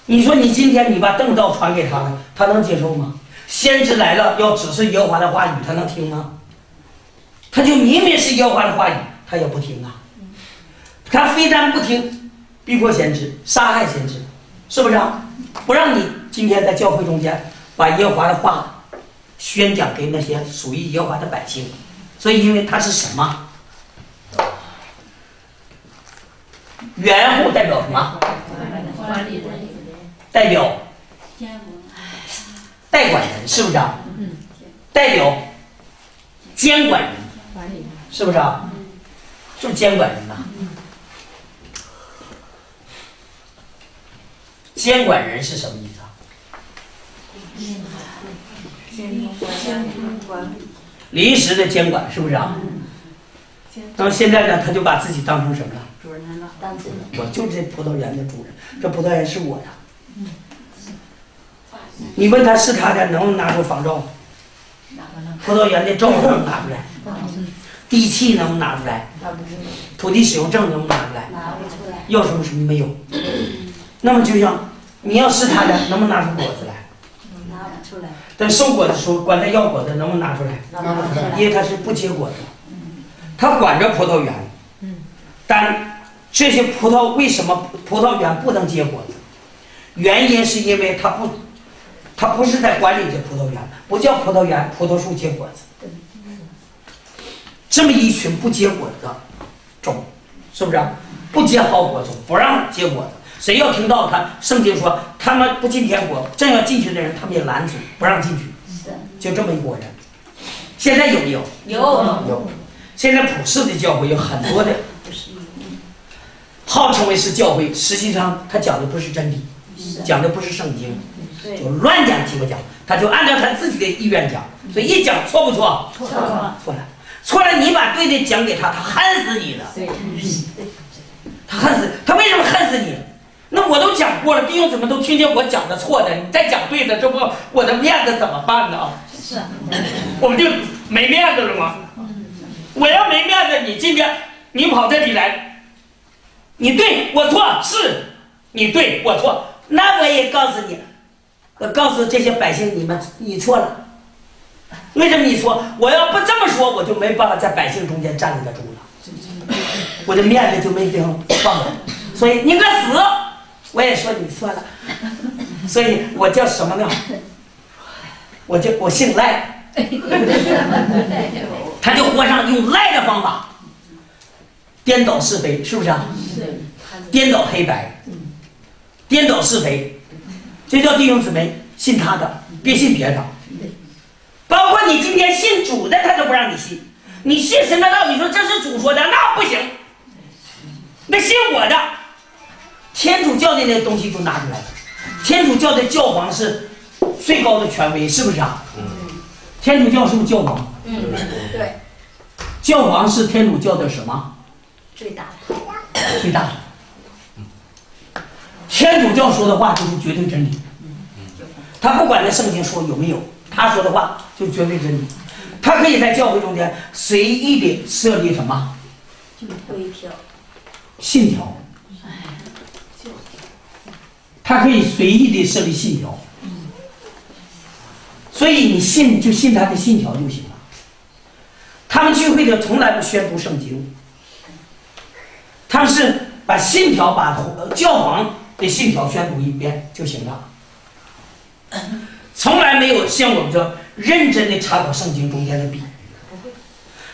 [SPEAKER 1] 你说你今天你把正道传给他了，他能接受吗？先知来了要指示耶和华的话语，他能听吗？他就明明是耶和华的话语，他也不听啊。他非但不听，逼迫先知，杀害先知，是不是啊？不让你今天在教会中间把耶和华的话。宣讲给那些属于耶和华的百姓，所以因为他是什么？元户代表什么？代表代管人是不是啊？代表监管人，是不是啊？是不是监管人呐？监管人是什么意思啊？临时的监管是不是啊？那么现在呢，他就把自己当成什么了？
[SPEAKER 3] 主人了，当主人。
[SPEAKER 1] 我就这葡萄园的主人，这葡萄园是我的。你问他是他的，能不能拿出仿照？葡萄园的照能不能拿出来？地契能不能拿出来？土地使用证能不能拿出来？
[SPEAKER 3] 拿不出来。
[SPEAKER 1] 要什么什么没有？那么就像你要是他的，能不能拿出果子来？
[SPEAKER 3] 拿不出来。
[SPEAKER 1] 等收果子的时候，管他要果子，能不能拿出来？
[SPEAKER 3] 拿不出来。
[SPEAKER 1] 因为他是不结果的，他管着葡萄园，但这些葡萄为什么葡萄园不能结果子？原因是因为他不，他不是在管理这葡萄园，不叫葡萄园，葡萄树结果子。这么一群不结果子的种，是不是？啊不结好果子，不让结果子。谁要听到他？圣经说他们不进天国，正要进去的人，他们也拦阻，不让进去。就这么一拨人。现在有没有？
[SPEAKER 3] 有
[SPEAKER 1] 有。现在普世的教会有很多的，号称为是教会，实际上他讲的不是真理，讲的不是圣经，就乱讲鸡巴讲，他就按照他自己的意愿讲，所以一讲错不错？
[SPEAKER 3] 错了
[SPEAKER 1] 错了，错了，你把对的讲给他，他恨死你了。他恨死，他为什么恨死你？那我都讲过了，弟兄姊妹都听见我讲的错的，你再讲对的，这不我的面子怎么办呢？
[SPEAKER 3] 是，
[SPEAKER 1] 我们就没面子了吗？我要没面子，你今天你跑这里来，你对我错是，你对我错，那我也告诉你，我告诉这些百姓，你们你错了。为什么你错？我要不这么说，我就没办法在百姓中间站立得住了，我的面子就没地方放了。所以宁可死，我也说你错了。所以我叫什么呢？我叫我姓赖，他就活上用赖的方法颠倒是非，是不是啊？颠倒黑白，颠倒是非，这叫弟兄姊妹信他的，别信别的。包括你今天信主的，他都不让你信。你信神的道，你说这是主说的，那不行。那信我的，天主教的那东西都拿出来了。天主教的教皇是最高的权威，是不是啊？天主教是不是教皇？
[SPEAKER 3] 嗯，对，
[SPEAKER 1] 教皇是天主教的什么？
[SPEAKER 3] 最大的。
[SPEAKER 1] 最大的。天主教说的话就是绝对真理，他不管那圣经说有没有，他说的话就绝对真理。他可以在教会中间随意的设立什么
[SPEAKER 3] 规条。
[SPEAKER 1] 信条，他可以随意的设立信条，所以你信就信他的信条就行了。他们聚会的从来不宣读圣经，他们是把信条把教皇的信条宣读一遍就行了，从来没有像我们这认真的查考圣经中间的笔。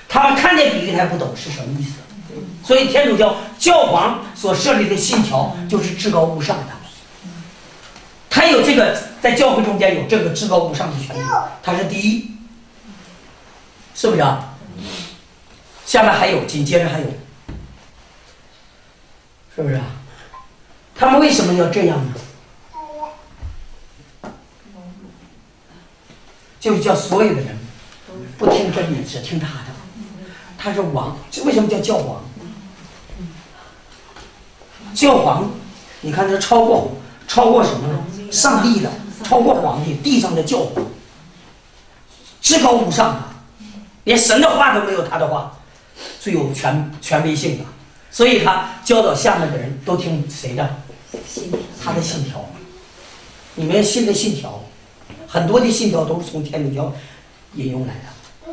[SPEAKER 1] 他们看见笔还不懂是什么意思，所以天主教教皇所设立的信条就是至高无上的，他有这个在教会中间有这个至高无上的权利，他是第一，是不是啊？下面还有，紧接着还有，是不是啊？他们为什么要这样呢？就是叫所有的人不听真理，只听他的。他是王，为什么叫教皇？教皇，你看这超过超过什么呢？上帝的，超过皇帝，地上的教皇，至高无上的，连神的话都没有他的话最有权权威性的，所以他教导下面的人都听谁的？他的信条。你们信的信条，很多的信条都是从天主教引用来的，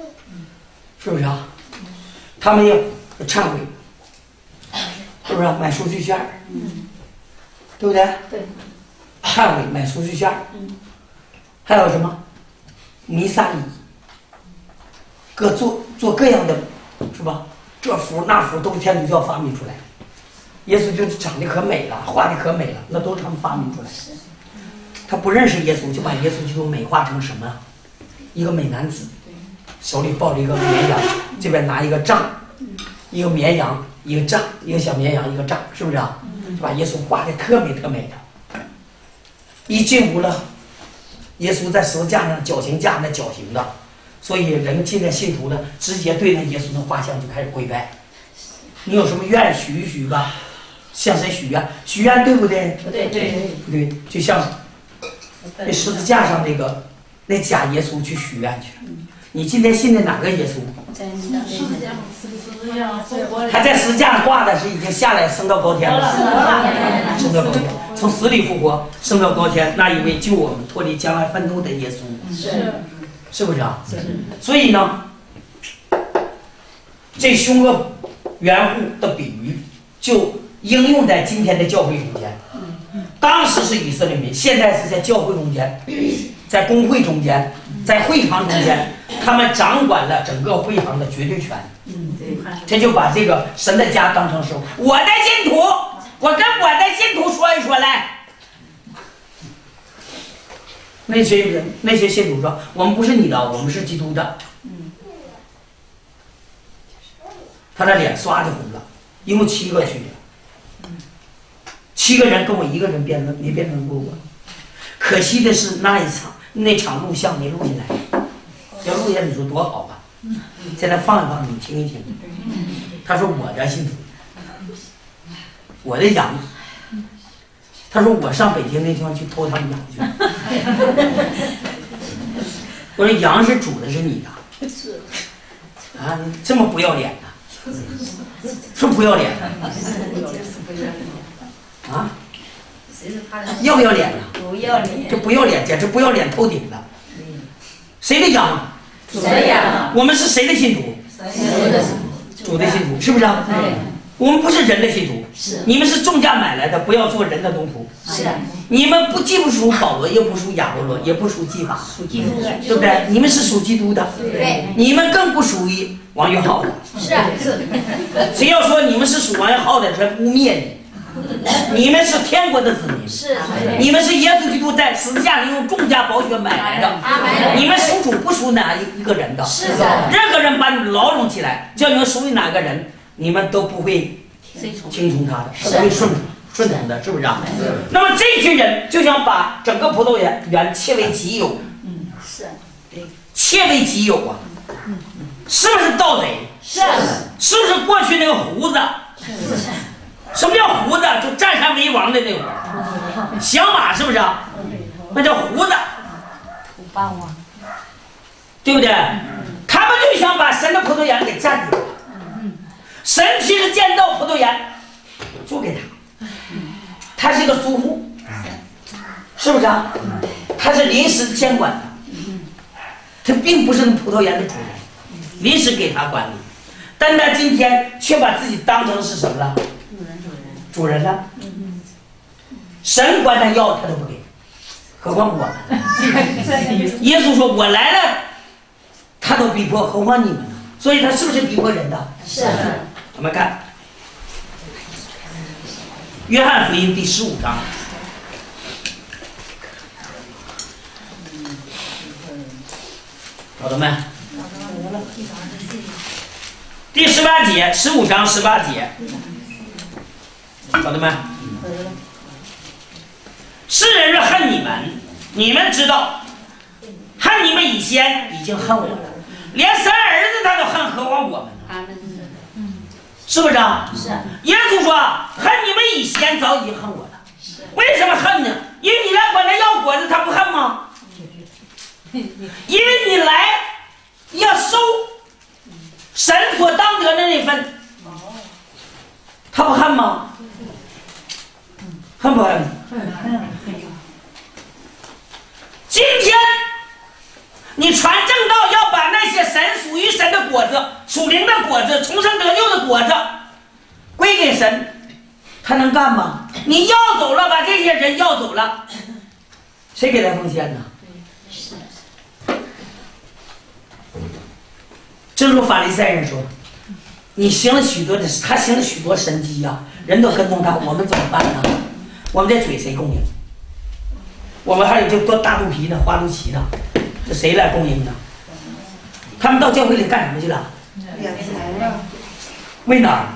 [SPEAKER 1] 是不是啊？他们要忏悔，是不是买赎罪券？对不对？
[SPEAKER 3] 对。
[SPEAKER 1] 忏悔买赎罪券。还有什么？弥撒礼，各做做各样的，是吧？这幅那幅都是天主教发明出来的。耶稣就长得可美了，画的可美了，那都是他们发明出来的。他不认识耶稣，就把耶稣就美化成什么？一个美男子，手里抱着一个绵羊，这边拿一个杖，一个绵羊，一个杖，一个小绵羊，一个杖，是不是啊？就把耶稣画的特美特美的。一进屋了，耶稣在十字架上绞刑架那绞刑的，所以人进来信徒呢，直接对那耶稣的画像就开始跪拜。你有什么愿许一许吧？向谁许愿？许愿对不对？
[SPEAKER 3] 不对对
[SPEAKER 1] 不对？就像那十字架上那个那假耶稣去许愿去了。你今天信的哪个耶稣？
[SPEAKER 3] 十字架，十字架，
[SPEAKER 1] 他在十字架上挂的是已经下来升到高天了，升到高天，从死里复活，升到高天。那一位救我们脱离将来愤怒的耶稣，
[SPEAKER 3] 是
[SPEAKER 1] 是不是啊？所以呢，这凶恶缘故的比喻就应用在今天的教会中间。当时是以色列民，现在是在教会中间，在工会中间，在会堂中间，他们掌管了整个会堂的绝对权。这就把这个神的家当成是我的信徒，我跟我的信徒说一说来。那些人，那些信徒说：“我们不是你的，我们是基督的。”他的脸唰就红了，一共七个去的，七个人跟我一个人辩论没辩论过我。可惜的是那一场那场录像没录下来，要录下来你说多好啊！现在放一放，你听一听。他说我的信徒，我的羊。他说我上北京那地方去偷他们羊去。我说羊是主的，是你的。啊，这么不要脸的，是不要脸的。啊？要不要脸呢？
[SPEAKER 3] 不要脸。
[SPEAKER 1] 这不要脸，简直不要脸透顶了。谁的羊？
[SPEAKER 3] 谁呀？
[SPEAKER 1] 我们是谁的信徒？主的信徒，是不是啊？
[SPEAKER 3] 对。
[SPEAKER 1] 我们不是人的信徒，
[SPEAKER 3] 是。
[SPEAKER 1] 你们是重价买来的，不要做人的奴仆。
[SPEAKER 3] 是。
[SPEAKER 1] 你们不既不属保罗，又不属亚波罗，也不属基法，
[SPEAKER 3] 属基督，
[SPEAKER 1] 对不对？你们是属基督的。
[SPEAKER 3] 对。
[SPEAKER 1] 你们更不属于王元浩的。
[SPEAKER 3] 是是。
[SPEAKER 1] 谁要说你们是属王元浩的，人污蔑你。你们是天国的子民。
[SPEAKER 3] 是。
[SPEAKER 1] 你们是耶稣基督在十字架上用重价宝血买来的。你们属主不属哪一个人的。
[SPEAKER 3] 是的。
[SPEAKER 1] 任何人把你们牢笼起来，叫你们属于哪个人，你们都不会听从他的，是会顺顺从的，是不是啊？那么这群人就想把整个葡萄园园窃为己有。
[SPEAKER 3] 嗯，是。对。
[SPEAKER 1] 窃为己有啊。是不是盗贼？
[SPEAKER 3] 是。
[SPEAKER 1] 是不是过去那个胡子？
[SPEAKER 3] 是。
[SPEAKER 1] 什么叫胡子？就占山为王的那会儿，响马是不是啊？那叫胡子。
[SPEAKER 3] 土霸王。
[SPEAKER 1] 对不对？他们就想把神的葡萄园给占掉。神奇的见到葡萄园，租给他，他是一个租户，是不是啊？他是临时监管的，他并不是那葡萄园的主人，临时给他管理，但他今天却把自己当成是什么了？主人，主人，主人了。神管他要他都不给，何况我们？耶稣说：“我来了，他都逼迫，何况你们呢？所以他是不是逼迫人的？
[SPEAKER 3] 是。
[SPEAKER 1] 我们看《约翰福音》第十五章，找到没？第十八节，十五章十八节，找到没？世人是恨你们，你们知道，恨你们以前已经恨我了，连生儿子他都恨，何况我们呢？是不是啊？
[SPEAKER 3] 是。
[SPEAKER 1] 耶稣说：“恨你们以前早已经恨我了。”为什么恨呢？因为你来管他要果子，他不恨吗？因为你来要收神所当得的那份，他不恨吗？恨不恨？今天你传正道，要把那些神属于神的果子。属灵的果子，重生得救的果子，归给神，他能干吗？你要走了，把这些人要走了，谁给他奉献呢？正如法利赛人说：“你行了许多的，他行了许多神迹呀，人都跟踪他，我们怎么办呢？我们这嘴谁供应？我们还有这多大肚皮的、花肚脐的，这谁来供应呢？他们到教会里干什么去了？”为哪儿？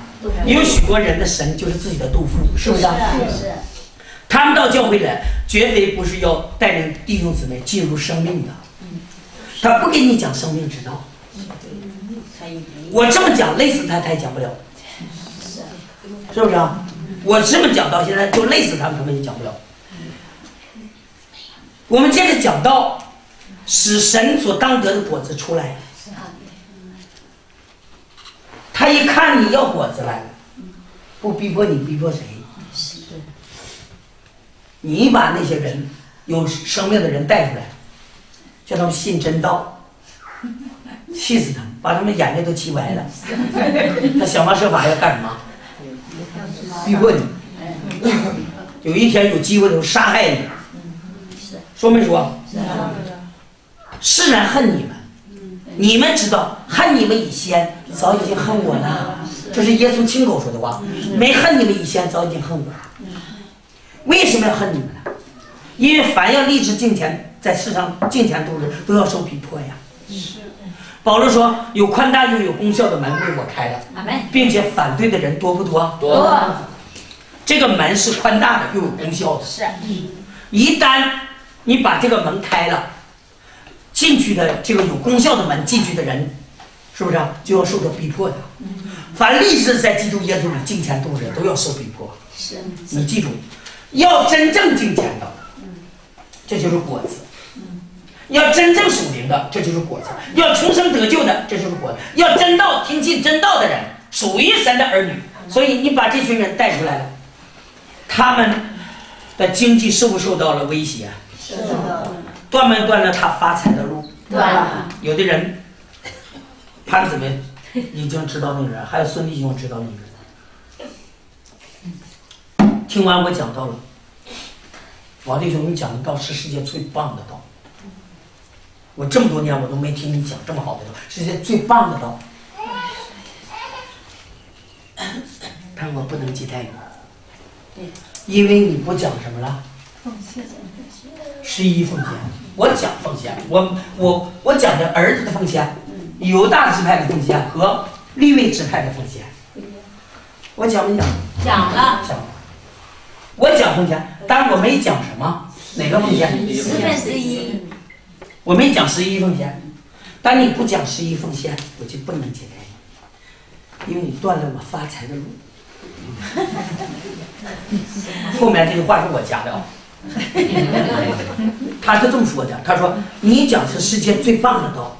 [SPEAKER 1] 有许多人的神就是自己的肚腹，是不是？
[SPEAKER 3] 是。
[SPEAKER 1] 他们到教会来，绝对不是要带领弟兄姊妹进入生命的。他不给你讲生命之道。我这么讲，累死他他也讲不了。是不是啊？我这么讲到现在，就累死他们，他们也讲不了。我们接着讲到，使神所当得的果子出来。他一看你要果子来，不逼迫你，逼迫谁？你把那些人有生命的人带出来，叫他们信真道，气死他们，把他们眼睛都气歪了。他想方设法要干什么？逼迫你。有一天有机会的时候杀害你。说没说？世人恨你们，你们知道恨你们以先。早已经恨我了，这是耶稣亲口说的话。没恨你们以前，早已经恨我了。为什么要恨你们呢？因为凡要立志敬虔，在世上敬虔都是，都要受逼迫呀。保罗说：“有宽大又有功效的门为我开了，并且反对的人多不多？
[SPEAKER 3] 多。
[SPEAKER 1] 这个门是宽大的，又有功效的。
[SPEAKER 3] 是。
[SPEAKER 1] 一旦你把这个门开了，进去的这个有功效的门进去的人。”是不是啊？就要受到逼迫的。凡立志在基督耶稣里敬虔度日，都要受逼迫。
[SPEAKER 3] 是。
[SPEAKER 1] 你记住，要真正敬虔的，这就是果子。要真正属灵的，这就是果子。要重生得救的，这就是果子。要真道听信真道的人，属于神的儿女。所以你把这群人带出来了，他们的经济受不受到了威胁？
[SPEAKER 3] 是的，
[SPEAKER 1] 断没断了他发财的路？
[SPEAKER 3] 断了。
[SPEAKER 1] 有的人，潘子明已经知道那个人，还有孙弟兄知道那个人。听完我讲到了，王弟兄，你讲的道是世界最棒的道。我这么多年我都没听你讲这么好的道，世界最棒的道。但我不能接待你，因为你不讲什么了？
[SPEAKER 3] 奉献。
[SPEAKER 1] 十一奉献，我讲奉献，我我我讲的儿子的奉献，犹大支派的奉献和立位支派的奉献，我讲没讲？
[SPEAKER 3] 讲了。
[SPEAKER 1] 讲了。我讲奉献，但是我没讲什么，哪个奉献？
[SPEAKER 3] 十分之一。
[SPEAKER 1] 我没讲十一奉献，但你不讲十一奉献，我就不能接待你，因为你断了我发财的路。后面这句话是我加的啊。他是这么说的：“他说你讲是世界最棒的道，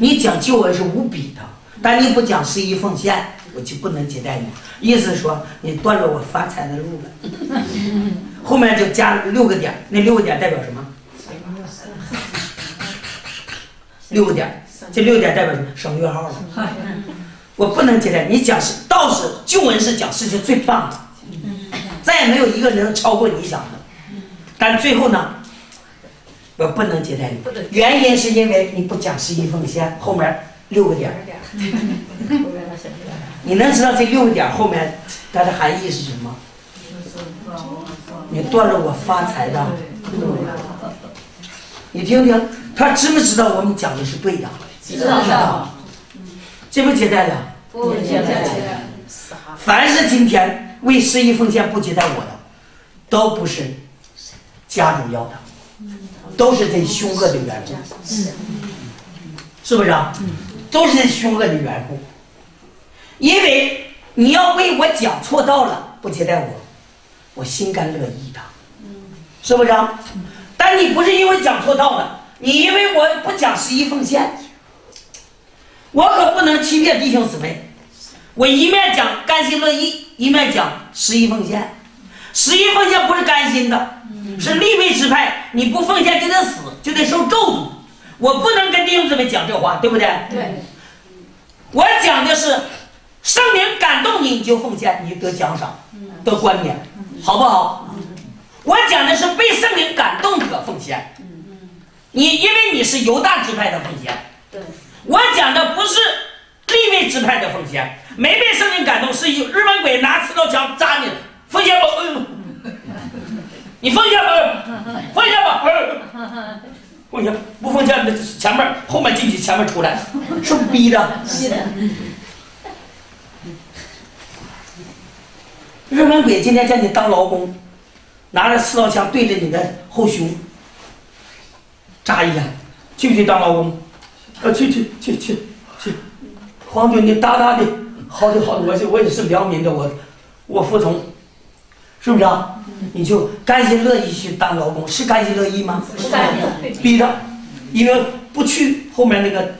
[SPEAKER 1] 你讲救恩是无比的，但你不讲十一奉献，我就不能接待你。意思是说你断了我发财的路了。后面就加了六个点，那六个点代表什么？六个点，这六个点代表什么？省略号了。我不能接待你。讲是道是救恩是讲世界最棒的，再也没有一个人能超过你想的。”但最后呢，我不能接待你，原因是因为你不讲十一奉献，后面六个点。你能知道这六个点后面它的含义是什么？你断了我发财的路。你听听，他知不知道我们讲的是对的？
[SPEAKER 3] 知道。
[SPEAKER 1] 接不接待的？
[SPEAKER 3] 不接待。
[SPEAKER 1] 凡是今天为十一奉献不接待我的，都不是。家主要的，都是这凶恶的缘故，是不是啊？都是这凶恶的缘故。因为你要为我讲错道了，不接待我，我心甘乐意的，是不是啊？但你不是因为讲错道了，你因为我不讲十一奉献，我可不能欺骗弟兄姊妹。我一面讲甘心乐意，一面讲十一奉献。十一奉献不是甘心的。是立位支派，你不奉献就得死，就得受咒诅。我不能跟弟兄姊妹讲这话，对不对？
[SPEAKER 3] 对。
[SPEAKER 1] 我讲的是圣灵感动你，你就奉献，你就得奖赏，得冠冕，好不好？我讲的是被圣灵感动者奉献。你因为你是犹大支派的奉献。
[SPEAKER 3] 对。
[SPEAKER 1] 我讲的不是立位支派的奉献，没被圣灵感动，是日本鬼拿刺刀枪扎你，奉献不？你放下吧，放下吧，放下，不放下，那前面后面进去，前面出来，是不是逼的？
[SPEAKER 3] 是的。
[SPEAKER 1] 日本鬼今天叫你当劳工，拿着刺刀枪对着你的后胸扎一下，去不去当劳工？呃，去去去去去。皇军，你大大的，好的好的，我我也是良民的，我我服从。是不是啊？你就甘心乐意去当劳工，是甘心乐意吗？
[SPEAKER 3] 不甘心，
[SPEAKER 1] 逼着，因为不去后面那个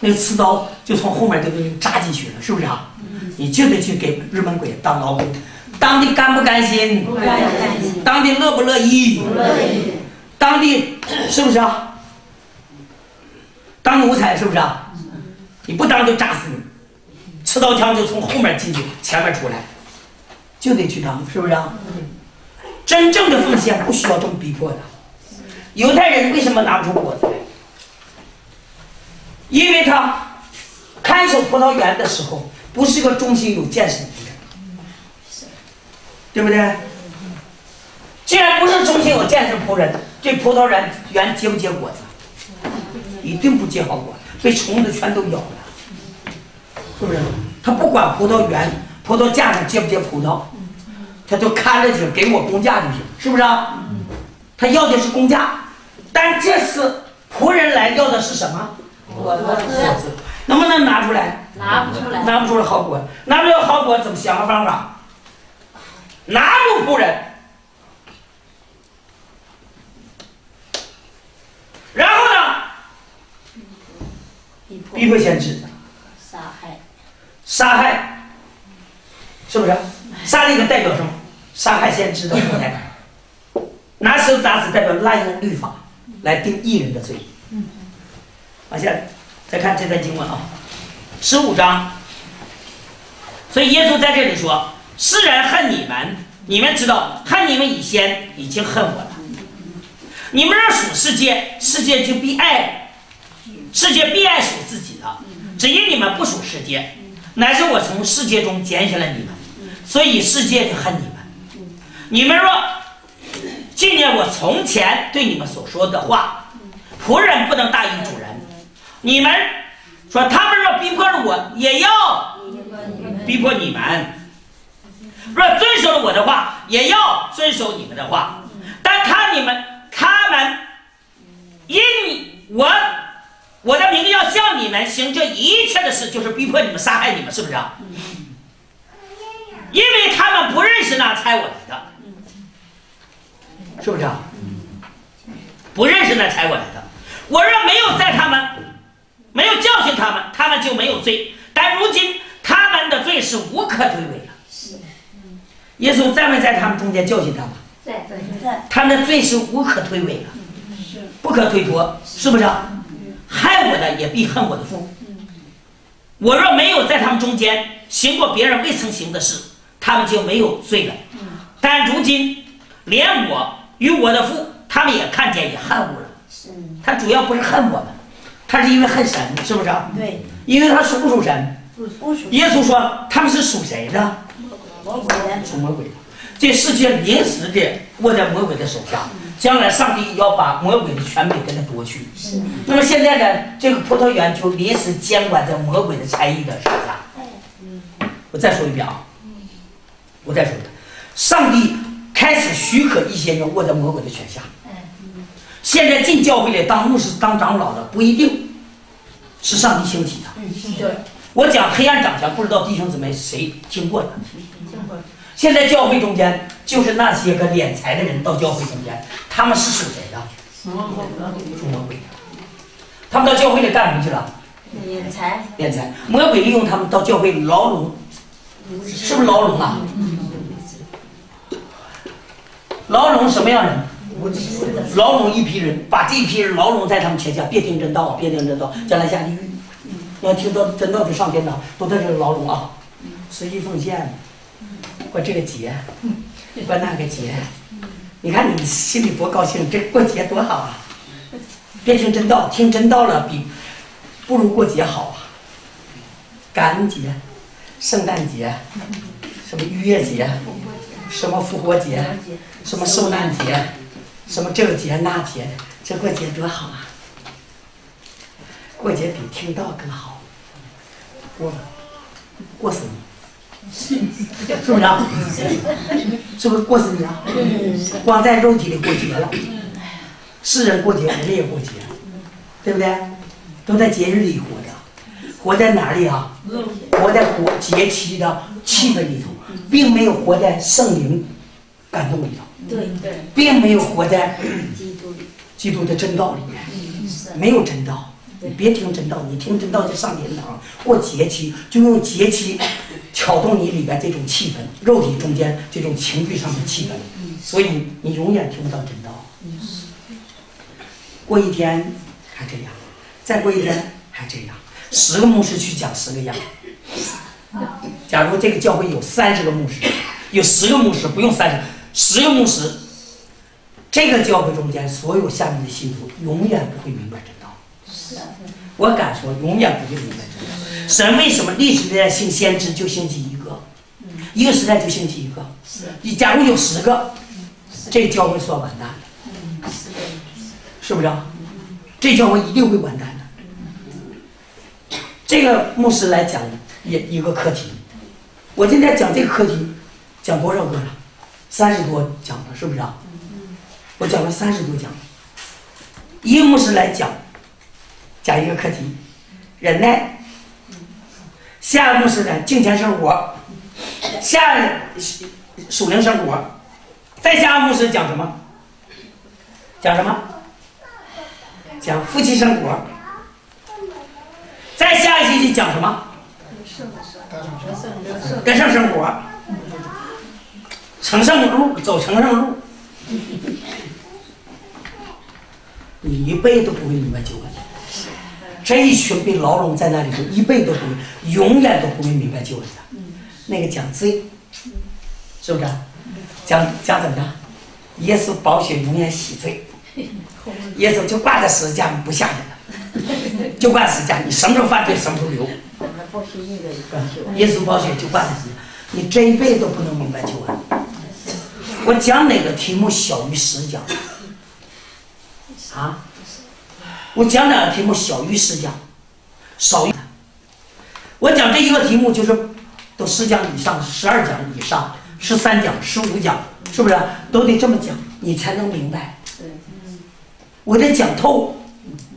[SPEAKER 1] 那个刺刀就从后面就给你扎进去了，是不是啊？你就得去给日本鬼当劳工，当的甘不甘心？
[SPEAKER 3] 不甘心。
[SPEAKER 1] 当的乐不乐意？
[SPEAKER 3] 不乐意。
[SPEAKER 1] 当的是不是啊？当奴才是不是啊？你不当就扎死你，刺刀枪就从后面进去，前面出来。就得去当，是不是啊？真正的奉献不需要这么逼迫的。犹太人为什么拿不出果子来？因为他看守葡萄园的时候，不是个忠心有见识的人，对不对？既然不是忠心有见识的仆人，这葡萄园园结不结果子？一定不结好果，被虫子全都咬了，是不是？他不管葡萄园。葡萄架上结不结葡萄，他就看着去，给我工价就行，是不是啊？他要的是工价，但这次仆人来要的是什么？
[SPEAKER 3] 果子，
[SPEAKER 1] 能不能拿出来？
[SPEAKER 3] 拿不出来，
[SPEAKER 1] 拿不出来好果，拿不了好果，怎么想个方法？拿住仆人，然后呢？逼迫先知，
[SPEAKER 3] 杀害，
[SPEAKER 1] 杀害。是不是？杀那个代表什么？杀害先知的后代，拿手打死代表滥用律法来定义人的罪。往下再看这段经文啊，十五章。所以耶稣在这里说：“世人恨你们，你们知道，恨你们以先已经恨我了。你们若属世界，世界就必爱，世界必爱属自己的。只因你们不属世界，乃是我从世界中拣选了你们，所以世界就恨你们。你们若纪念我从前对你们所说的话，仆人不能大于主人。你们说他们若逼迫了我，也要。”逼迫你们，若遵守了我的话，也要遵守你们的话。但看你们，他们因我我的名要向你们行这一切的事，就是逼迫你们、杀害你们，是不是？因为他们不认识那差我来的，是不是啊？不认识那差我来的。我若没有在他们，没有教训他们，他们就没有罪。但如今。他们的罪是无可推诿了。是，耶稣在没在他们中间教训他们？
[SPEAKER 3] 在在。
[SPEAKER 1] 他们的罪是无可推诿了，是不可推脱，是不是？害我的也必恨我的父。我若没有在他们中间行过别人未曾行的事，他们就没有罪了。但如今连我与我的父，他们也看见也恨我了。是。他主要不是恨我们，他是因为恨神，是不是？
[SPEAKER 3] 对。
[SPEAKER 1] 因为他属不属神？耶稣说：“他们是属谁的？
[SPEAKER 3] 魔鬼的，
[SPEAKER 1] 属魔鬼的。这世界临时的握在魔鬼的手下，将来上帝要把魔鬼的权柄给他夺去。那么现在呢，这个葡萄园就临时监管在魔鬼的差役的手下。我再说一遍啊，我再说一遍，上帝开始许可一些人握在魔鬼的权下。现在进教会里当牧师、当长老的不一定是上帝兴起的。对。”我讲黑暗掌权，不知道弟兄姊妹谁听过的？现在教会中间就是那些个敛财的人到教会中间，他们是属谁的？属魔鬼的。他们到教会里干什么去了？
[SPEAKER 3] 敛财。
[SPEAKER 1] 敛财。魔鬼利用他们到教会牢笼，是不是牢笼啊？牢笼什么样人？牢笼一批人，把这批人牢笼在他们前下，别听真道，别听真道，将来下地狱。要听到真道就上天堂，都在这牢笼啊！实际奉献，过这个节，过那个节，你看你心里多高兴，这过节多好啊！别听真道，听真道了比不如过节好啊！感恩节、圣诞节、什么逾越节、什么复活节、什么受难节、什么这个节那节，这过节多好啊！过节比听到更好，过过死你，是不是啊？是不是过死你啊？光在肉体里过节了，世人过节，我们也过节，对不对？都在节日里活着，活在哪里啊？活在国节期的气氛里头，并没有活在圣灵感动里头，
[SPEAKER 3] 对对，
[SPEAKER 1] 并没有活在基督基督的真道里面，没有真道。你别听真道，你听真道就上天堂。过节期就用节期挑动你里边这种气氛，肉体中间这种情绪上的气氛，所以你永远听不到真道。过一天还这样，再过一天还这样，十个牧师去讲十个样。假如这个教会有三十个牧师，有十个牧师不用三十，十个牧师，这个教会中间所有下面的信徒永远不会明白真道。我敢说，永远不会明白真道。神为什么历史代兴先知就兴起一个，一个时代就兴起一个？你假如有十个，这教会算完蛋了。是不是？这教会一定会完蛋。这个牧师来讲一一个课题，我今天讲这个课题，讲多少个了？三十多讲了，是不是啊？我讲了三十多讲，一个牧师来讲。讲一个课题，忍耐。下个牧师呢，敬虔生活。下属灵生活。再下个牧师讲什么？讲什么？讲夫妻生活。再下一星期讲什么？跟上生活。成圣路，走成圣路。你一辈子都不会明白救恩。这一群被牢笼在那里头，一辈子都不会，永远都不会明白救恩的。那个讲罪，是不是？讲讲怎么着？耶稣宝血永远洗罪，耶稣就挂在十字架上不下去了，就挂十字架，你什么时候犯罪什么时候留。耶稣保险就挂在十字架，你这一辈子都不能明白救恩。我讲哪个题目小于十讲？啊？我讲哪个题目小于十讲？少于。我讲这一个题目就是都十讲以上，十二讲以上，十三讲、十五讲，是不是都得这么讲，你才能明白？我得讲透，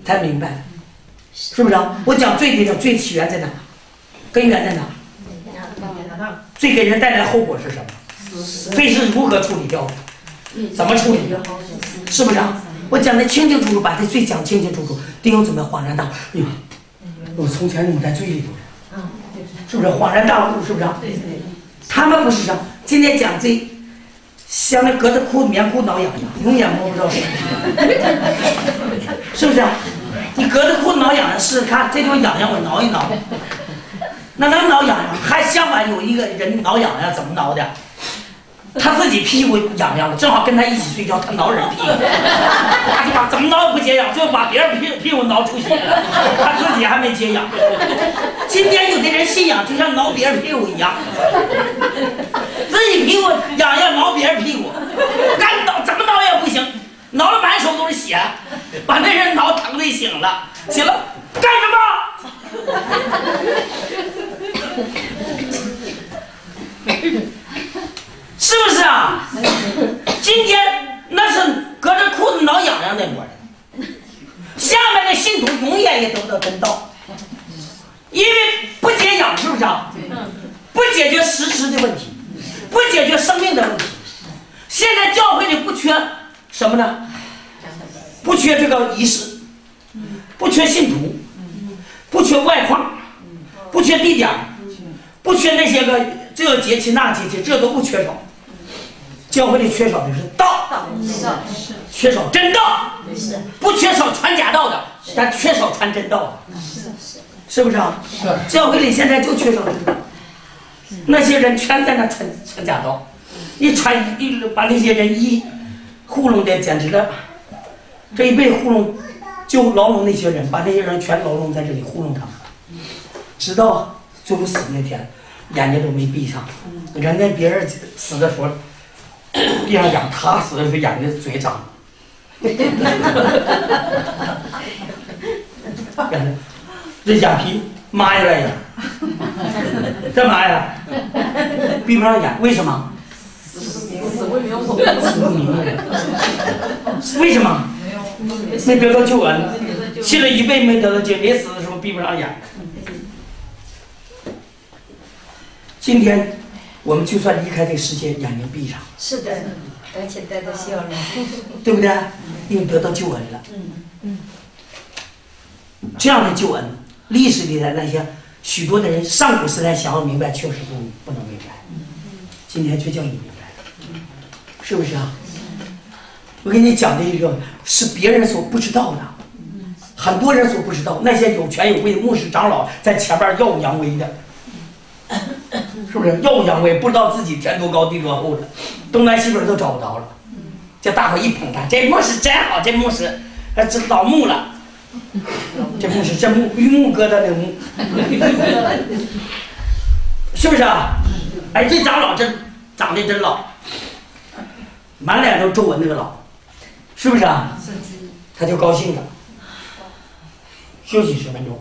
[SPEAKER 1] 才明白，是不是啊？我讲罪给讲罪起源在哪？根源在哪？罪给人带来的后果是什么？罪是如何处理掉的？怎么处理的？是不是啊？我讲的清清楚楚，把这罪讲清清楚楚，弟兄姊妹恍然大悟，哎呦，我从前怎么在罪里头呢？是不是恍然大悟？是不是？他们不是这样，今天讲这，像那隔着裤棉裤挠痒痒，永远摸不着谁，是不是？你隔着裤子挠痒痒试试看，这地方痒痒，我挠一挠，那能挠痒痒？还相反，有一个人挠痒痒，怎么挠的？他自己屁股痒痒了，正好跟他一起睡觉，他挠人屁股，啪啪怎么挠也不解痒，最后把别人屁屁股挠出血了，他自己还没解痒。今天有的人信仰就像挠别人屁股一样，自己屁股痒痒挠别人屁股，干挠怎么挠也不行，挠了满手都是血，把那人挠疼的醒了，醒了干什么？是不是啊？今天那是隔着裤子挠痒痒那伙人，下面的信徒永远也得不到真道，因为不解痒，是不是啊？不解决实质的问题，不解决生命的问题。现在教会里不缺什么呢？不缺这个仪式，不缺信徒，不缺外框，不缺地点，不缺那些个这个节气那节气，这都不缺少。教会里缺少的是道，缺少真道，不缺少传假道的，但缺少传真道的，是不是啊？教会里现在就缺少真道，那些人全在那传传假道，一传一把那些人一糊弄的简直了，这一辈糊弄，就牢笼那些人，把那些人全牢笼在这里糊弄他们，直到最后死那天，眼睛都没闭上，人家别人死的时候。闭上眼，他死的时候眼睛嘴长，这眼皮抹下来呀，干嘛呀？闭不上眼，为什么？死不瞑目。死不瞑目。为什么？没得到救恩，信了一辈没得到救，临死的时候闭不上眼。今天。我们就算离开这个世界，眼睛闭上，
[SPEAKER 3] 是的，而且带着笑容，
[SPEAKER 1] 对不对？因为得到救恩了。嗯嗯。这样的救恩，历史里的那些许多的人，上古时代想要明白，确实不不能明白。今天却叫你明白，是不是啊？我给你讲的一个，是别人所不知道的，很多人所不知道，那些有权有位的牧师长老在前边耀武扬威的。是不是耀武扬威？不知道自己天多高地多厚的，东南西北都找不着了。叫大伙一捧他，这牧师真好，这牧师，这老牧了。这牧师，这牧榆木疙瘩的牧，是不是啊？哎，这长老真长得真老，满脸都皱纹那个老是不是啊？他就高兴了。休息十分钟。